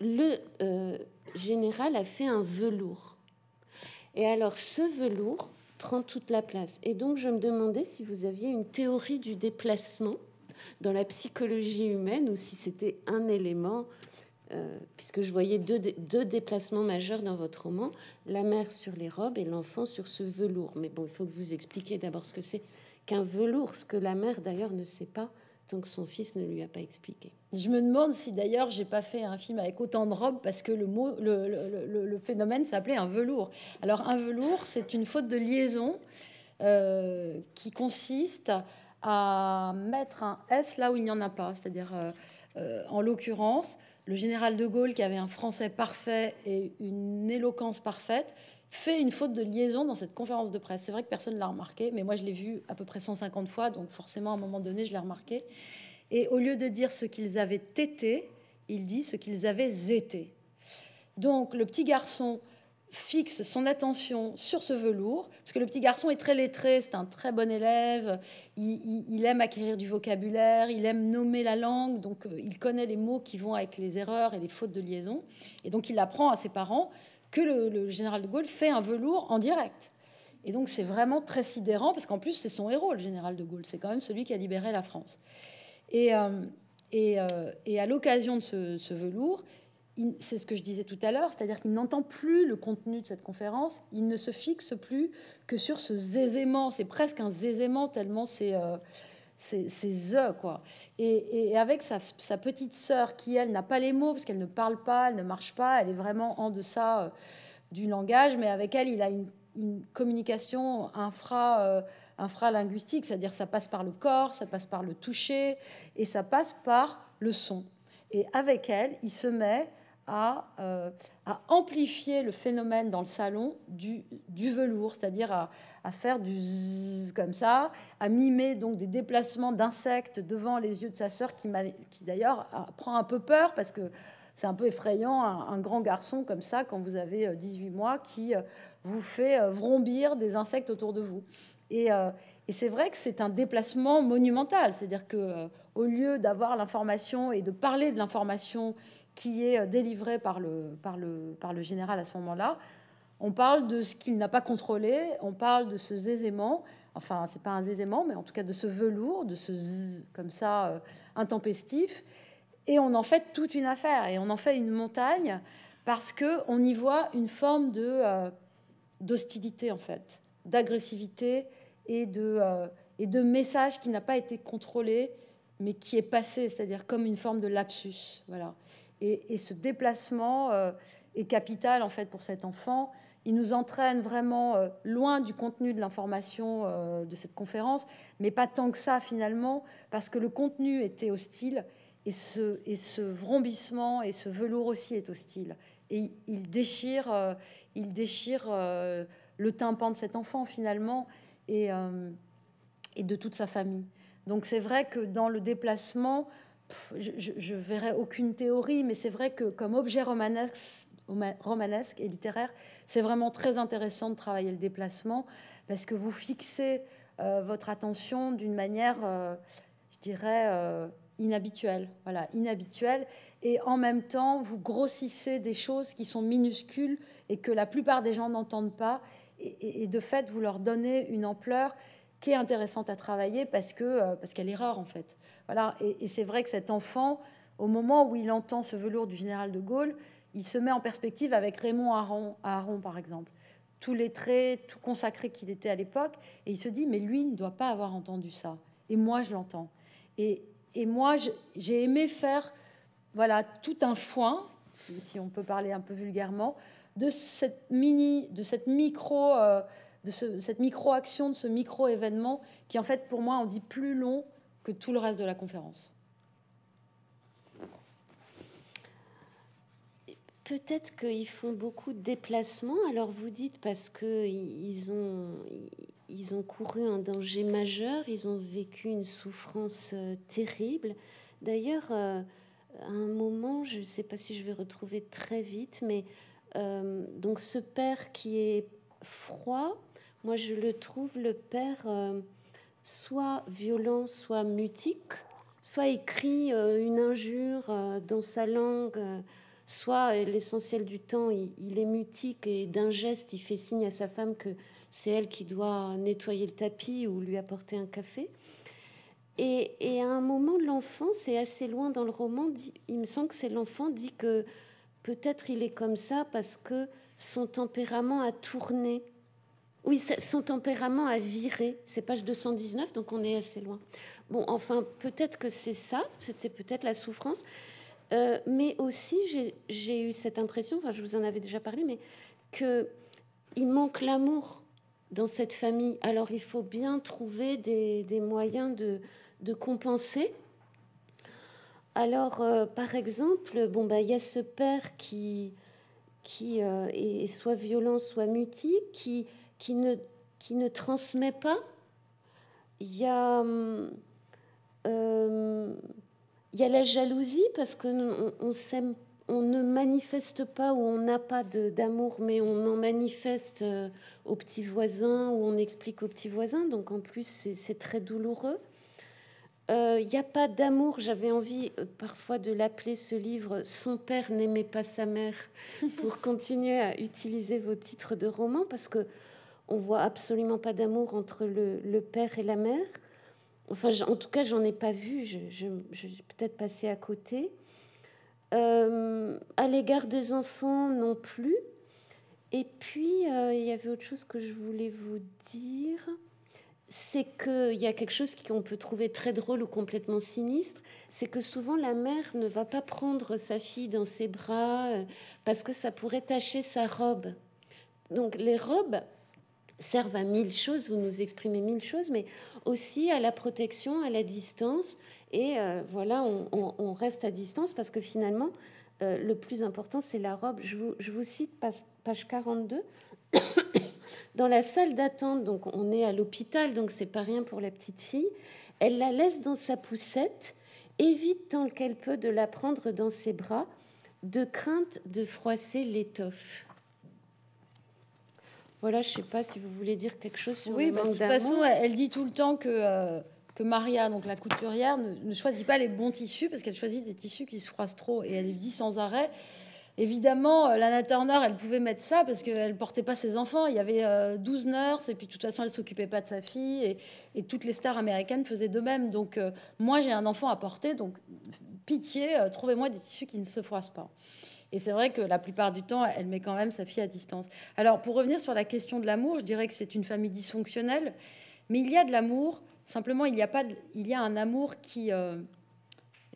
Le euh, général a fait un velours. Et alors ce velours prend toute la place. Et donc je me demandais si vous aviez une théorie du déplacement dans la psychologie humaine ou si c'était un élément euh, puisque je voyais deux, deux, déplacements majeurs dans votre roman, la mère sur les robes et l'enfant sur ce velours. Mais bon, il faut que vous expliquiez d'abord ce que c'est qu'un velours, ce que la mère d'ailleurs ne sait pas tant que son fils ne lui a pas expliqué. Je me demande si d'ailleurs j'ai pas fait un film avec autant de robes parce que le mot, le, le, phénomène s'appelait un velours. Alors un velours, c'est une faute de liaison euh, qui consiste à mettre un S là où il n'y en a pas, c'est-à-dire euh, en l'occurrence le général de Gaulle, qui avait un français parfait et une éloquence parfaite, fait une faute de liaison dans cette conférence de presse. C'est vrai que personne ne l'a remarqué, mais moi je l'ai vu à peu près 150 fois, donc forcément à un moment donné je l'ai remarqué. Et au lieu de dire ce qu'ils avaient été, il dit ce qu'ils avaient été. Donc le petit garçon fixe son attention sur ce velours, parce que le petit garçon est très lettré, c'est un très bon élève, il, aime acquérir du vocabulaire, il aime nommer la langue, donc euh, il connaît les mots qui vont avec les erreurs et les fautes de liaison, et donc il apprend à ses parents que le, général de Gaulle fait un velours en direct. Et donc c'est vraiment très sidérant, parce qu'en plus c'est son héros, le général de Gaulle, c'est quand même celui qui a libéré la France. Et, euh, euh, et, à l'occasion de ce, ce velours, c'est ce que je disais tout à l'heure, c'est-à-dire qu'il n'entend plus le contenu de cette conférence, il ne se fixe plus que sur ce zézément, c'est presque un zézément tellement c'est euh, quoi. Et, avec sa, petite sœur qui, elle, n'a pas les mots, parce qu'elle ne parle pas, elle ne marche pas, elle est vraiment en deçà euh, du langage, mais avec elle, il a une, communication infra, euh, infralinguistique, c'est-à-dire ça passe par le corps, ça passe par le toucher, et ça passe par le son. Et avec elle, il se met euh, à, amplifier le phénomène dans le salon du, velours, c'est-à-dire à, faire du zzz comme ça, à mimer donc des déplacements d'insectes devant les yeux de sa sœur, qui, d'ailleurs prend un peu peur parce que c'est un peu effrayant, un, grand garçon comme ça, quand vous avez 18 euh, mois, qui euh, vous fait vrombir des insectes autour de vous. Et, et c'est vrai que c'est un déplacement monumental, c'est-à-dire que au lieu d'avoir l'information et de parler de l'information qui est euh, délivré par le, général à ce moment-là, On parle de ce qu'il n'a pas contrôlé, on parle de ce zézément, enfin, c'est pas un zézément, mais en tout cas de ce velours, de ce comme ça, euh, intempestif. Et on en fait toute une affaire, et on en fait une montagne, parce qu'on y voit une forme de, euh, d'hostilité, en fait, d'agressivité et de, euh, et de message qui n'a pas été contrôlé, mais qui est passé, c'est-à-dire comme une forme de lapsus. Voilà. Et, ce déplacement euh, est capital, en fait, pour cet enfant. Il nous entraîne vraiment euh, loin du contenu de l'information euh, de cette conférence, mais pas tant que ça, finalement, parce que le contenu était hostile, et ce, et ce vrombissement et ce velours aussi est hostile. Et il déchire, il déchire le tympan de cet enfant, finalement, et, et de toute sa famille. Donc c'est vrai que dans le déplacement, je ne verrai aucune théorie, mais c'est vrai que comme objet romanesque, et littéraire, c'est vraiment très intéressant de travailler le déplacement parce que vous fixez euh, votre attention d'une manière, euh, je dirais, euh, inhabituelle. Voilà, inhabituelle. Et en même temps, vous grossissez des choses qui sont minuscules et que la plupart des gens n'entendent pas. Et, et, de fait, vous leur donnez une ampleur qui est intéressante à travailler parce parce qu'elle est rare en fait. Et, c'est vrai que cet enfant, au moment où il entend ce velours du général de Gaulle, il se met en perspective avec Raymond Aron, Aron par exemple. Tous les traits, tout consacré qu'il était à l'époque, et il se dit mais lui ne doit pas avoir entendu ça. Et moi je l'entends. Et, moi j'ai aimé faire voilà tout un foin, si, on peut parler un peu vulgairement, de cette mini, de cette micro. De ce, cette micro-action, de ce micro-événement, qui en fait pour moi en dit plus long que tout le reste de la conférence. Peut-être qu'ils font beaucoup de déplacements. Alors vous dites parce qu'ils ont, ils ont couru un danger majeur, ils ont vécu une souffrance euh, terrible. D'ailleurs, euh, à un moment, je ne sais pas si je vais retrouver très vite, mais euh, donc ce père qui est froid, moi je le trouve le père soit violent, soit mutique, soit écrit euh, une injure euh, dans sa langue, euh, soit l'essentiel du temps il, est mutique et d'un geste il fait signe à sa femme que c'est elle qui doit nettoyer le tapis ou lui apporter un café. Et, et à un moment, l'enfant, c'est assez loin dans le roman, il me semble que c'est l'enfant dit que peut-être il est comme ça parce que son tempérament a tourné oui, son tempérament a viré. C'est page 219, donc on est assez loin. Bon, enfin, peut-être que c'est ça, c'était peut-être la souffrance. Euh, mais aussi, j'ai eu cette impression, enfin, je vous en avais déjà parlé, mais qu'il manque l'amour dans cette famille. Alors, il faut bien trouver des, moyens de, de, compenser. Alors, euh, par exemple, bon, bah, il y a ce père qui, qui euh, est soit violent, soit mutique, qui qui ne, qui ne transmet pas. Il y a, euh, il y a la jalousie parce qu'on on, s'aime, on ne manifeste pas ou on n'a pas d'amour, mais on en manifeste euh, aux petits voisins ou on explique aux petits voisins. Donc en plus, c'est très douloureux. Euh, il n'y a pas d'amour. J'avais envie euh, parfois de l'appeler ce livre Son père n'aimait pas sa mère pour (laughs) continuer à utiliser vos titres de romans parce que on voit absolument pas d'amour entre le, le, père et la mère. Enfin, en tout cas, j'en ai pas vu. Je, je, je peut-être passé à côté. Euh, à l'égard des enfants, non plus. Et puis, euh, il y avait autre chose que je voulais vous dire. C'est qu'il y a quelque chose qu'on peut trouver très drôle ou complètement sinistre. C'est que souvent, la mère ne va pas prendre sa fille dans ses bras euh, parce que ça pourrait tacher sa robe. Donc, les robes, servent à mille choses, vous nous exprimez mille choses, mais aussi à la protection, à la distance. Et euh, voilà, on, reste à distance parce que finalement, euh, le plus important, c'est la robe. Je vous, je vous cite page, page (coughs) 42. Dans la salle d'attente, donc on est à l'hôpital, donc c'est pas rien pour la petite fille. Elle la laisse dans sa poussette, évite tant qu'elle peut de la prendre dans ses bras, de crainte de froisser l'étoffe. Voilà, je ne sais pas si vous voulez dire quelque chose sur oui, le bah, manque de toute façon, elle dit tout le temps que, euh, que Maria, donc la couturière, ne, ne, choisit pas les bons tissus parce qu'elle choisit des tissus qui se froissent trop. Et elle lui dit sans arrêt Évidemment, euh, Lana Turner, elle pouvait mettre ça parce qu'elle portait pas ses enfants. Il y avait 12 nurses et puis de toute façon, elle s'occupait pas de sa fille et, toutes les stars américaines faisaient de même. Donc, moi, j'ai un enfant à porter, donc pitié, trouvez-moi des tissus qui ne se froissent pas. Et c'est vrai que la plupart du temps, elle met quand même sa fille à distance. Alors, pour revenir sur la question de l'amour, je dirais que c'est une famille dysfonctionnelle, mais il y a de l'amour. Simplement, il y a pas, il y a un amour qui, euh,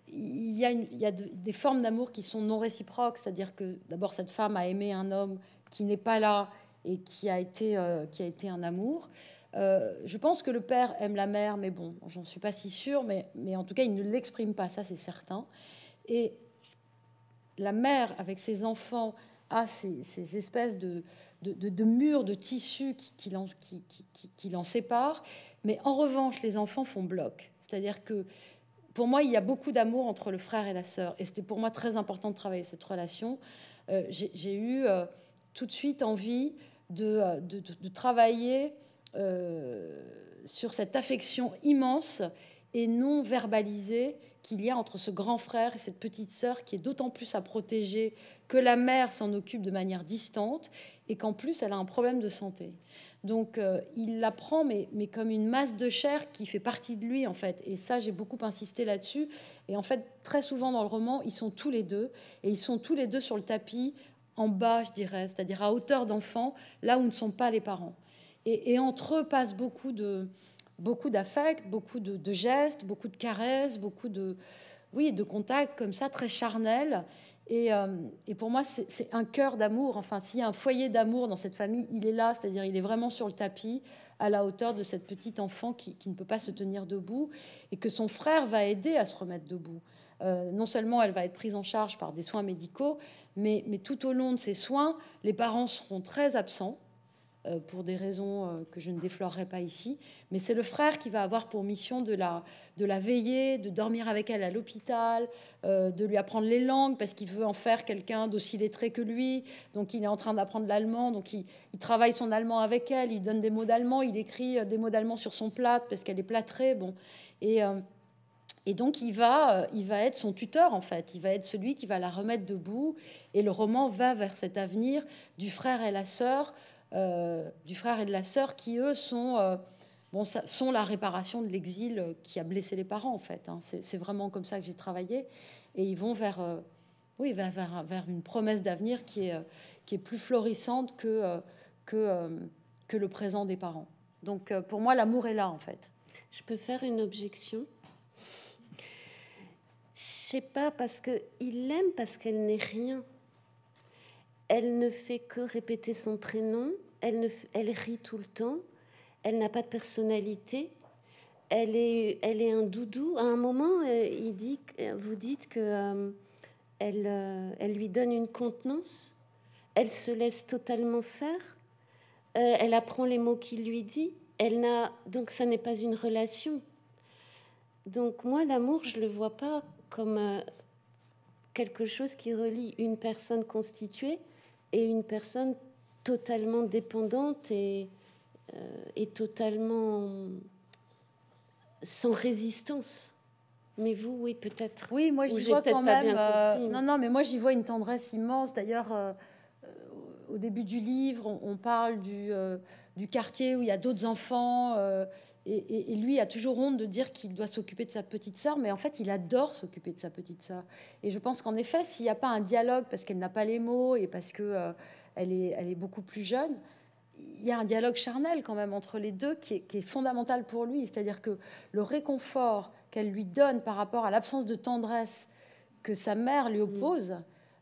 il y a, il y a des formes d'amour qui sont non réciproques. C'est-à-dire que d'abord, cette femme a aimé un homme qui n'est pas là et qui a été, euh, qui a été un amour. Euh, je pense que le père aime la mère, mais bon, j'en suis pas si sûre, mais, mais en tout cas, il ne l'exprime pas, ça c'est certain. Et la mère, avec ses enfants, a ces, espèces de, murs de tissu qui, l'en, séparent. Mais en revanche, les enfants font bloc. C'est-à-dire que pour moi, il y a beaucoup d'amour entre le frère et la sœur. Et c'était pour moi très important de travailler cette relation. Euh, j'ai, eu euh, tout de suite envie de, euh, de travailler sur cette affection immense et non verbalisée qu'il y a entre ce grand frère et cette petite sœur qui est d'autant plus à protéger que la mère s'en occupe de manière distante et qu'en plus elle a un problème de santé. Donc euh, il la prend mais, mais comme une masse de chair qui fait partie de lui en fait. Et ça j'ai beaucoup insisté là-dessus. Et en fait très souvent dans le roman ils sont tous les deux et ils sont tous les deux sur le tapis en bas je dirais, c'est-à-dire à hauteur d'enfant, là où ne sont pas les parents. Et, et entre eux passe beaucoup de beaucoup d'affect, beaucoup de, gestes, beaucoup de caresses, beaucoup de, oui, de contacts comme ça, très charnels. Et, euh, pour moi, c'est un cœur d'amour. Enfin, s'il y a un foyer d'amour dans cette famille, il est là, c'est-à-dire il est vraiment sur le tapis, à la hauteur de cette petite enfant qui, ne peut pas se tenir debout, et que son frère va aider à se remettre debout. Euh, non seulement elle va être prise en charge par des soins médicaux, mais, mais tout au long de ces soins, les parents seront très absents. Euh, pour des raisons euh, que je ne déflorerai pas ici. Mais c'est le frère qui va avoir pour mission de la, de la veiller, de dormir avec elle à l'hôpital, euh, de lui apprendre les langues parce qu'il veut en faire quelqu'un d'aussi lettré que lui. Donc il est en train d'apprendre l'allemand, donc il, travaille son allemand avec elle, il donne des mots d'allemand, il écrit des mots d'allemand sur son plat parce qu'elle est plâtrée. Bon. Et, et donc il va, il va être son tuteur en fait, il va être celui qui va la remettre debout. Et le roman va vers cet avenir du frère et la sœur euh, du frère et de la sœur qui, eux, sont, euh, bon, sont la réparation de l'exil qui a blessé les parents, en fait. Hein. C'est vraiment comme ça que j'ai travaillé. Et ils vont vers, euh, oui, vers, vers, une promesse d'avenir qui est, qui est plus florissante que, que, que le présent des parents. Donc, pour moi, l'amour est là, en fait. Je peux faire une objection? Je sais pas, parce qu'il l'aime parce qu'elle n'est rien. Elle ne fait que répéter son prénom, elle, ne, elle rit tout le temps, elle n'a pas de personnalité, elle est, elle est un doudou. À un moment, euh, il dit, vous dites que euh, elle, euh, elle lui donne une contenance, elle se laisse totalement faire, elle apprend les mots qu'il lui dit, elle n'a donc ça n'est pas une relation. Donc moi, l'amour, je le vois pas comme quelque chose qui relie une personne constituée et une personne totalement dépendante et, euh, totalement sans résistance. Mais vous, oui, peut-être. Oui, moi j'y vois quand même. Euh, non, non, mais moi j'y vois une tendresse immense. D'ailleurs, euh, au début du livre, on, parle du, du, quartier où il y a d'autres enfants. Et, et, lui a toujours honte de dire qu'il doit s'occuper de sa petite sœur, mais en fait, il adore s'occuper de sa petite sœur. Et je pense qu'en effet, s'il n'y a pas un dialogue, parce qu'elle n'a pas les mots et parce que elle est, elle est beaucoup plus jeune, il y a un dialogue charnel quand même entre les deux qui est, fondamental pour lui. C'est-à-dire que le réconfort qu'elle lui donne par rapport à l'absence de tendresse que sa mère lui oppose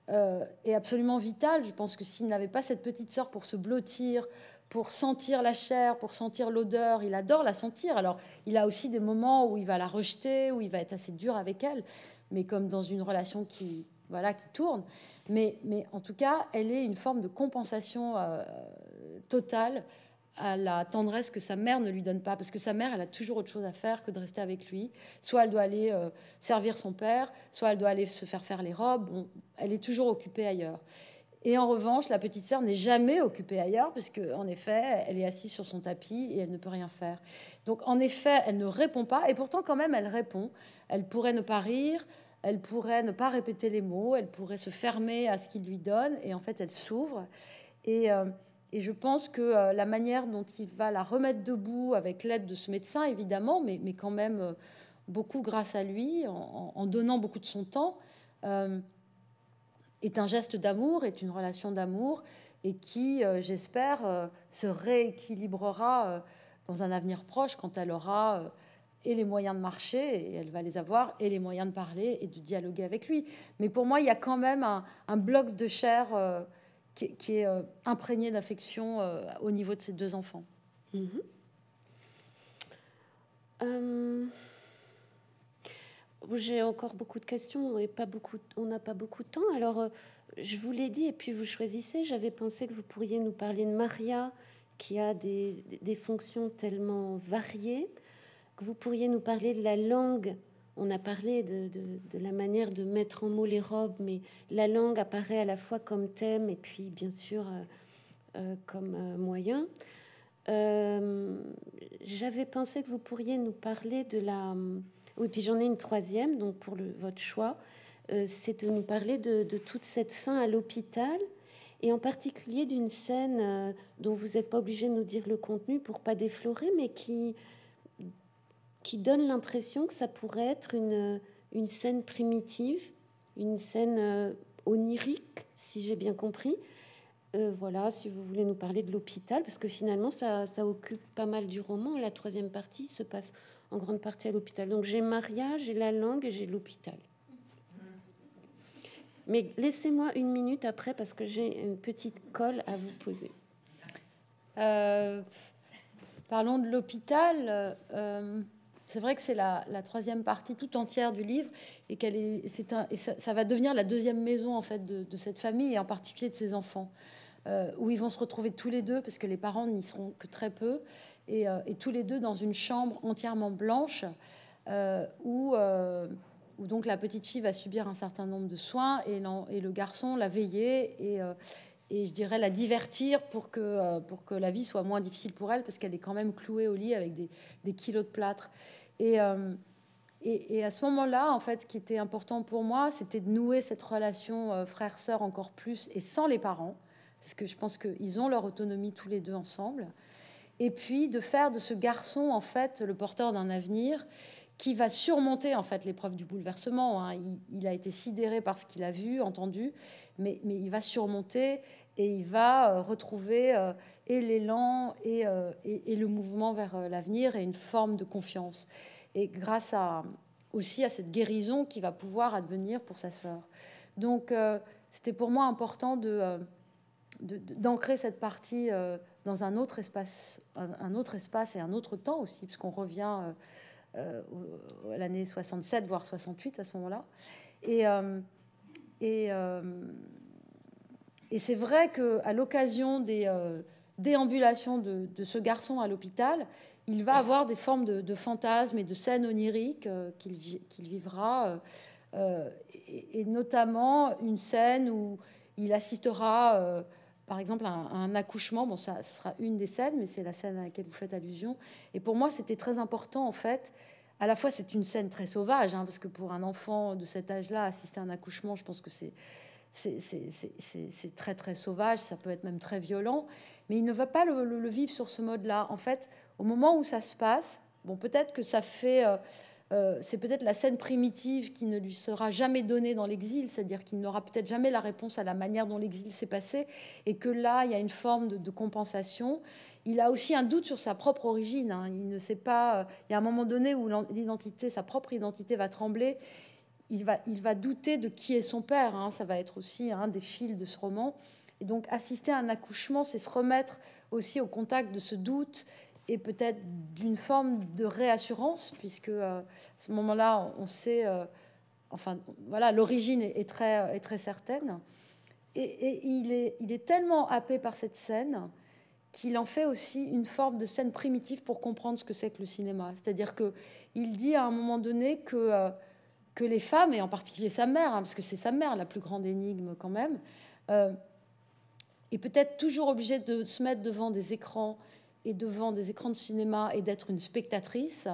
euh, est absolument vital. Je pense que s'il n'avait pas cette petite sœur pour se blottir, pour sentir la chair, pour sentir l'odeur, il adore la sentir. Alors, il a aussi des moments où il va la rejeter, où il va être assez dur avec elle, mais comme dans une relation qui, voilà, qui tourne. Mais, en tout cas, elle est une forme de compensation euh, totale à la tendresse que sa mère ne lui donne pas, parce que sa mère, elle a toujours autre chose à faire que de rester avec lui. Soit elle doit aller euh, servir son père, soit elle doit aller se faire faire les robes. elle est toujours occupée ailleurs. Et en revanche, la petite sœur n'est jamais occupée ailleurs, parce qu'en effet, elle est assise sur son tapis et elle ne peut rien faire. Donc, en effet, elle ne répond pas, et pourtant, quand même, elle répond. Elle pourrait ne pas rire, elle pourrait ne pas répéter les mots, elle pourrait se fermer à ce qu'il lui donne, et en fait, elle s'ouvre. Et, euh, je pense que euh, la manière dont il va la remettre debout, avec l'aide de ce médecin, évidemment, mais, mais quand même euh, beaucoup grâce à lui, en, donnant beaucoup de son temps, est un geste d'amour, est une relation d'amour, et qui, j'espère, se rééquilibrera dans un avenir proche quand elle aura et les moyens de marcher, et elle va les avoir, et les moyens de parler et de dialoguer avec lui. Mais pour moi, il y a quand même un, bloc de chair euh, qui, est euh, imprégné d'affection euh, au niveau de ces deux enfants. Mhm. J'ai encore beaucoup de questions et pas beaucoup, on n'a pas beaucoup de temps. Alors, je vous l'ai dit, et puis vous choisissez. J'avais pensé que vous pourriez nous parler de Maria, qui a des, des fonctions tellement variées que vous pourriez nous parler de la langue. On a parlé de, de, la manière de mettre en mots les robes, mais la langue apparaît à la fois comme thème et puis bien sûr euh, euh, comme euh, moyen. J'avais pensé que vous pourriez nous parler de la... Oui, puis j'en ai une troisième, donc pour votre choix, c'est de nous parler de, toute cette fin à l'hôpital et en particulier d'une scène dont vous n'êtes pas obligé de nous dire le contenu pour pas déflorer, mais qui, qui donne l'impression que ça pourrait être une, une scène primitive, une scène euh, onirique, si j'ai bien compris. Euh, voilà, si vous voulez nous parler de l'hôpital, parce que finalement, ça, ça, occupe pas mal du roman. La troisième partie se passe en grande partie à l'hôpital. Donc j'ai Maria, j'ai la langue et j'ai l'hôpital. Mais laissez-moi une minute après, parce que j'ai une petite colle à vous poser. Euh, parlons de l'hôpital. C'est vrai que c'est la, troisième partie tout entière du livre et qu'elle est, c'est un, et ça, va devenir la deuxième maison en fait de, cette famille et en particulier de ses enfants, euh, où ils vont se retrouver tous les deux parce que les parents n'y seront que très peu et, euh, tous les deux dans une chambre entièrement blanche euh, où, où, donc la petite fille va subir un certain nombre de soins et, et le garçon la veiller et et je dirais la divertir pour que, pour que la vie soit moins difficile pour elle, parce qu'elle est quand même clouée au lit avec des, kilos de plâtre. Euh, et, et, à ce moment-là, en fait, ce qui était important pour moi, c'était de nouer cette relation euh, frère-sœur encore plus et sans les parents, parce que je pense qu'ils ont leur autonomie tous les deux ensemble. Et puis de faire de ce garçon, en fait, le porteur d'un avenir qui va surmonter en fait l'épreuve du bouleversement. Hein. Il, a été sidéré par ce qu'il a vu, entendu, mais, mais, il va surmonter et il va euh, retrouver et l'élan et, et, et, le mouvement vers l'avenir et une forme de confiance et grâce à, aussi à cette guérison qui va pouvoir advenir pour sa sœur. Donc, euh, c'était pour moi important de, euh, d'ancrer cette partie euh, dans un autre espace, un, autre espace et un autre temps aussi, puisqu'on revient à l'année 67, voire 68 à ce moment-là. Et, c'est vrai qu'à l'occasion des déambulations de, ce garçon à l'hôpital, il va avoir des formes de, fantasmes et de scènes oniriques euh, qu'il vivra, euh, euh, et, notamment une scène où il assistera, par exemple, un, accouchement. Bon, ça, sera une des scènes, mais c'est la scène à laquelle vous faites allusion. Et pour moi, c'était très important, en fait. À la fois, c'est une scène très sauvage, hein, parce que pour un enfant de cet âge-là, assister à un accouchement, je pense que c'est c'est très très sauvage, ça peut être même très violent, mais il ne va pas le, vivre sur ce mode-là. En fait, au moment où ça se passe, bon, peut-être que ça fait, euh, euh, c'est peut-être la scène primitive qui ne lui sera jamais donnée dans l'exil, c'est-à-dire qu'il n'aura peut-être jamais la réponse à la manière dont l'exil s'est passé, et que là, il y a une forme de, compensation. Il a aussi un doute sur sa propre origine. Hein. Il ne sait pas. Euh, il y a un moment donné où l'identité, sa propre identité, va trembler il va, il va douter de qui est son père. Hein. Ça va être aussi un des fils de ce roman. Et donc, assister à un accouchement, c'est se remettre aussi au contact de ce doute et peut-être d'une forme de réassurance, puisque euh, à ce moment-là, on sait, euh, enfin, voilà, l'origine est, très, est très certaine. Et, il, est, il est tellement happé par cette scène qu'il en fait aussi une forme de scène primitive pour comprendre ce que c'est que le cinéma. C'est-à-dire que il dit à un moment donné que euh, que les femmes, et en particulier sa mère, hein, parce que c'est sa mère la plus grande énigme quand même, euh, est peut-être toujours obligée de se mettre devant des écrans et devant des écrans de cinéma et d'être une spectatrice,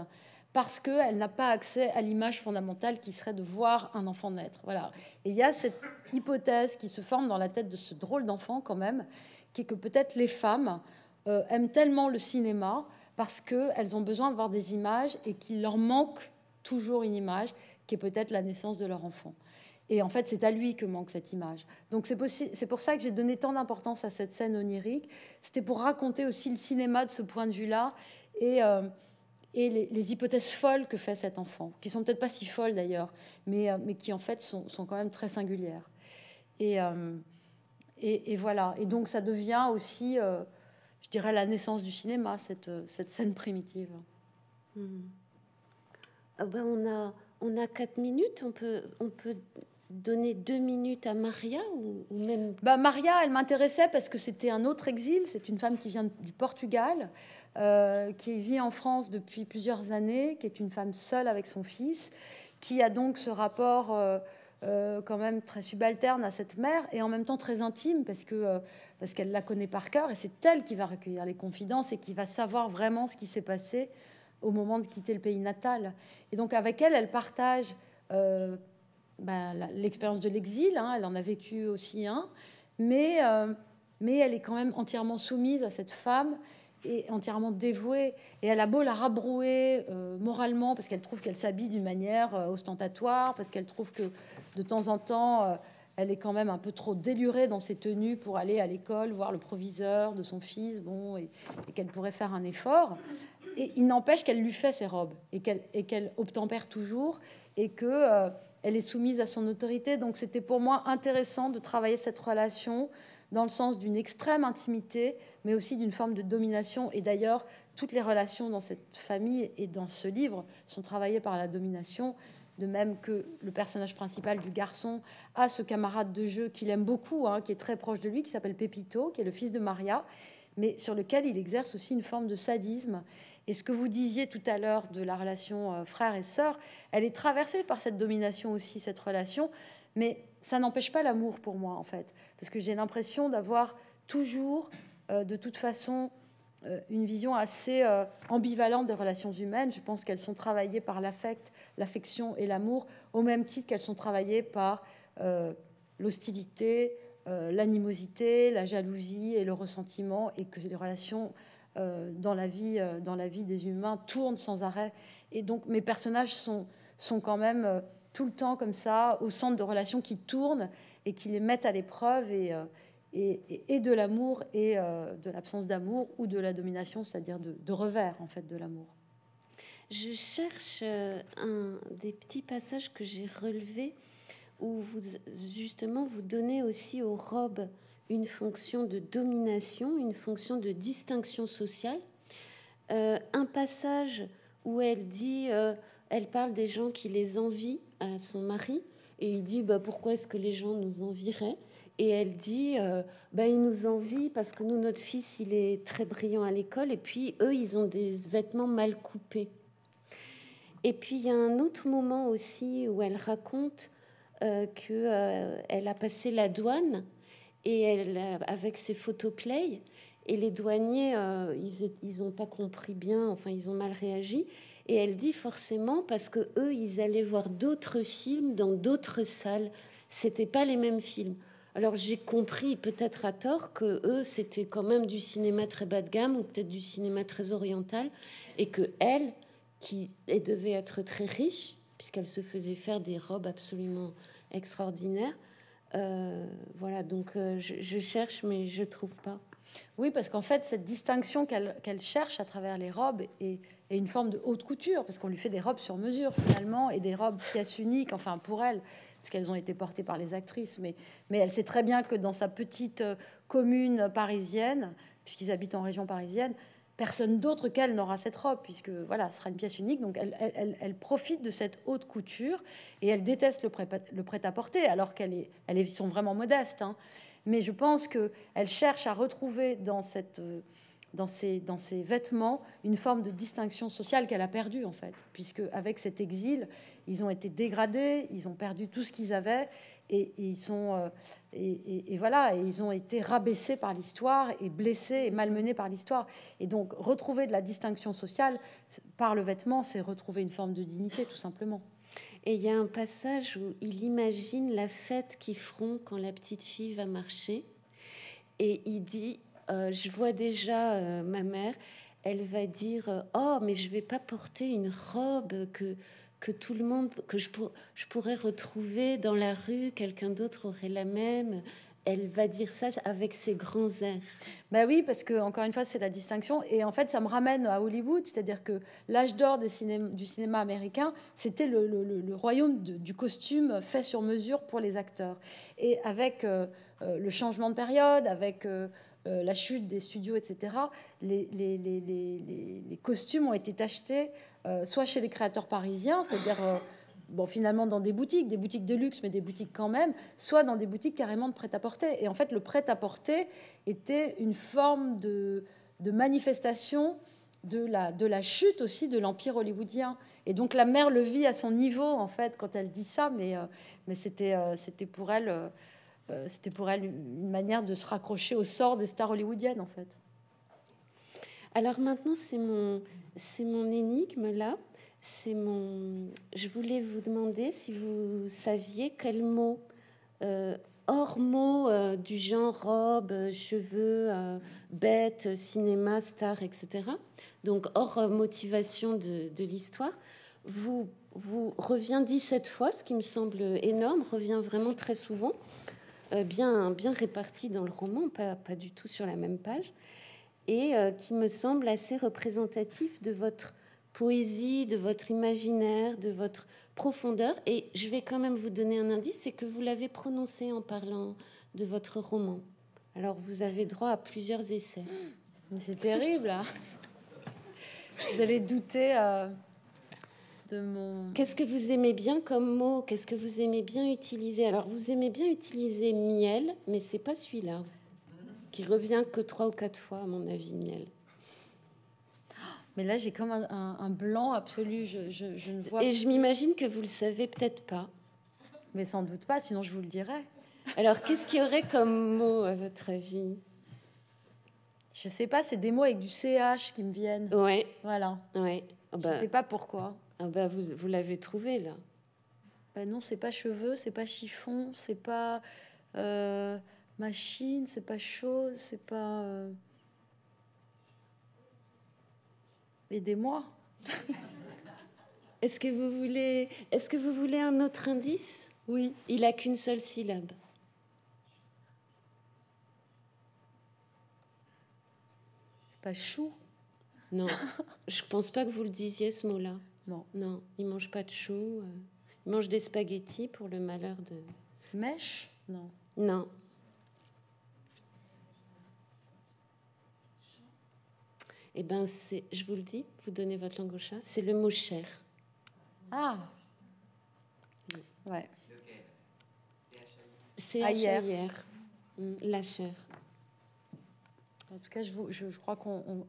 parce qu'elle n'a pas accès à l'image fondamentale qui serait de voir un enfant naître. Voilà. Et il y a cette hypothèse qui se forme dans la tête de ce drôle d'enfant quand même, qui est que peut-être les femmes euh, aiment tellement le cinéma parce qu'elles ont besoin de voir des images et qu'il leur manque toujours une image qui est peut-être la naissance de leur enfant. Et en fait, c'est à lui que manque cette image. Donc c'est pour ça que j'ai donné tant d'importance à cette scène onirique. C'était pour raconter aussi le cinéma de ce point de vue-là et, euh, les, hypothèses folles que fait cet enfant, qui sont peut-être pas si folles d'ailleurs, mais, euh, mais qui en fait sont, quand même très singulières. Et, euh, et, voilà. Et donc ça devient aussi, je dirais, la naissance du cinéma, cette, cette scène primitive. Hmm. Ah ben on a on a quatre minutes. On peut, on peut donner deux minutes à Maria ou, même bah, Maria, elle m'intéressait parce que c'était un autre exil. C'est une femme qui vient du Portugal, euh, qui vit en France depuis plusieurs années, qui est une femme seule avec son fils, qui a donc ce rapport euh, euh, quand même très subalterne à cette mère et en même temps très intime parce que parce qu'elle la connaît par cœur et c'est elle qui va recueillir les confidences et qui va savoir vraiment ce qui s'est passé au moment de quitter le pays natal. Et donc avec elle, elle partage ben, l'expérience de l'exil, hein, elle en a vécu aussi un, mais, euh, mais elle est quand même entièrement soumise à cette femme et entièrement dévouée. Et elle a beau la rabrouer euh, moralement parce qu'elle trouve qu'elle s'habille d'une manière euh, ostentatoire, parce qu'elle trouve que de temps en temps, elle est quand même un peu trop délurée dans ses tenues pour aller à l'école, voir le proviseur de son fils, bon, et, qu'elle pourrait faire un effort. Et il n'empêche qu'elle lui fait ses robes et qu'elle obtempère toujours et que elle est soumise à son autorité. Donc c'était pour moi intéressant de travailler cette relation dans le sens d'une extrême intimité, mais aussi d'une forme de domination. Et d'ailleurs, toutes les relations dans cette famille et dans ce livre sont travaillées par la domination, de même que le personnage principal du garçon a ce camarade de jeu qu'il aime beaucoup, hein, qui est très proche de lui, qui s'appelle Pepito, qui est le fils de Maria, mais sur lequel il exerce aussi une forme de sadisme. Et ce que vous disiez tout à l'heure de la relation euh, frère et sœur, elle est traversée par cette domination aussi, cette relation, mais ça n'empêche pas l'amour pour moi, en fait, parce que j'ai l'impression d'avoir toujours, euh, de toute façon, euh, une vision assez ambivalente des relations humaines. Je pense qu'elles sont travaillées par l'affect, l'affection et l'amour, au même titre qu'elles sont travaillées par l'hostilité, l'animosité, la jalousie et le ressentiment, et que les relations dans, la vie, euh, dans la vie des humains tourne sans arrêt. Et donc mes personnages sont, sont quand même euh, tout le temps comme ça, au centre de relations qui tournent et qui les mettent à l'épreuve et, et, et, de l'amour et de l'absence d'amour ou de la domination, c'est-à-dire de, de, revers en fait de l'amour. Je cherche un des petits passages que j'ai relevés où vous justement vous donnez aussi aux robes une fonction de domination, une fonction de distinction sociale. Euh, un passage où elle dit, euh, elle parle des gens qui les envient à son mari, et il dit bah, pourquoi est-ce que les gens nous envieraient? Et elle dit euh, bah, ils nous envient parce que nous, notre fils, il est très brillant à l'école, et puis eux, ils ont des vêtements mal coupés. Et puis il y a un autre moment aussi où elle raconte que elle a passé la douane et elle, euh, avec ses photoplays, et les douaniers, euh, ils n'ont pas compris bien, enfin, ils ont mal réagi. Et elle dit forcément parce que eux, ils allaient voir d'autres films dans d'autres salles. C'était pas les mêmes films. Alors j'ai compris, peut-être à tort, que eux, c'était quand même du cinéma très bas de gamme ou peut-être du cinéma très oriental, et que elle, qui devait être très riche, puisqu'elle se faisait faire des robes absolument extraordinaires, euh, voilà, donc euh, je, cherche, mais je trouve pas. Oui, parce qu'en fait, cette distinction qu'elle cherche à travers les robes est, une forme de haute couture, parce qu'on lui fait des robes sur mesure finalement, et des robes pièces uniques, enfin pour elle, parce qu'elles ont été portées par les actrices. Mais, mais elle sait très bien que dans sa petite euh, commune parisienne, puisqu'ils habitent en région parisienne, personne d'autre qu'elle n'aura cette robe, puisque voilà, ce sera une pièce unique. Donc elle, elle, profite de cette haute couture et elle déteste le, prêt-à-porter, alors qu'elle est, elle est, sont vraiment modestes. Hein. Mais je pense qu'elle cherche à retrouver dans, cette, dans, ces, dans ces vêtements une forme de distinction sociale qu'elle a perdue, en fait, puisque avec cet exil, ils ont été dégradés, ils ont perdu tout ce qu'ils avaient. Et, ils sont euh, et, voilà, ils ont été rabaissés par l'histoire et blessés et malmenés par l'histoire. Et donc retrouver de la distinction sociale par le vêtement, c'est retrouver une forme de dignité, tout simplement. Et il y a un passage où il imagine la fête qu'ils feront quand la petite fille va marcher, et il dit euh, je vois déjà euh, ma mère, elle va dire oh mais je vais pas porter une robe que que tout le monde, que je, je pourrais retrouver dans la rue, quelqu'un d'autre aurait la même. Elle va dire ça avec ses grands airs. Ben oui, parce que encore une fois, c'est la distinction. Et en fait, ça me ramène à Hollywood, c'est-à-dire que l'âge d'or du cinéma américain, c'était le, le, royaume du costume fait sur mesure pour les acteurs. Et avec euh, euh, le changement de période, avec euh, la chute des studios, etc., les, costumes ont été achetés euh, soit chez les créateurs parisiens, c'est-à-dire euh, bon, finalement dans des boutiques, des boutiques de luxe, mais des boutiques quand même, soit dans des boutiques carrément de prêt-à-porter. Et en fait, le prêt-à-porter était une forme de, manifestation de la, chute aussi de l'empire hollywoodien. Et donc la mère le vit à son niveau, en fait, quand elle dit ça, mais, euh, mais c'était pour elle... c'était pour elle une manière de se raccrocher au sort des stars hollywoodiennes, en fait. Alors maintenant, c'est mon, c'est mon énigme là. C'est mon. Je voulais vous demander si vous saviez quel mot, euh, hors mot euh, du genre robe, cheveux, euh, bête, cinéma, star, etc. Donc hors motivation de, de l'histoire, vous vous revient 17 fois, ce qui me semble énorme, revient vraiment très souvent, bien bien réparti dans le roman, pas, pas du tout sur la même page et euh, qui me semble assez représentatif de votre poésie, de votre imaginaire, de votre profondeur. Et je vais quand même vous donner un indice, c'est que vous l'avez prononcé en parlant de votre roman. Alors vous avez droit à plusieurs essais. (gasps) C'est terrible. Hein vous allez douter euh, de mon... Qu'est-ce que vous aimez bien comme mot? Qu'est-ce que vous aimez bien utiliser? Alors vous aimez bien utiliser miel, mais c'est pas celui-là qui revient que trois ou quatre fois, à mon avis, miel. Mais là, j'ai comme un, blanc absolu. Je, ne vois. Et je m'imagine que vous le savez peut-être pas. Mais sans doute pas, sinon je vous le dirais. Alors, qu'est-ce qu'il y aurait comme mot à votre avis? Je sais pas. C'est des mots avec du ch qui me viennent. Ouais. Voilà. Ouais. Oh bah. Je sais pas pourquoi. Ah bah vous, vous l'avez trouvé là. Bah non, c'est pas cheveux, c'est pas chiffon, c'est pas. Euh, machine, c'est pas chose, c'est pas. Euh, aidez-moi. (laughs) Est-ce que vous voulez, est-ce que vous voulez un autre indice? Oui. Il a qu'une seule syllabe. C'est pas chou? Non, je pense pas que vous le disiez ce mot-là. Non. Non, il mange pas de chou. Euh, il mange des spaghettis pour le malheur de. Mèche? Non. Non. Eh ben, c'est, je vous le dis, vous donnez votre langue au chat, c'est le mot cher. Ah Ouais. C'est hier. Hmm, la chair. En tout cas, je, crois qu'on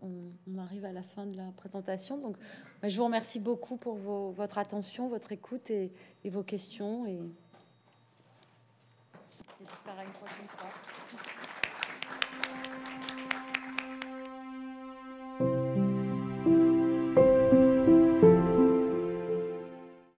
arrive à la fin de la présentation. Donc, je vous remercie beaucoup pour votre attention, votre écoute et, vos questions. Et, j'espère une prochaine fois.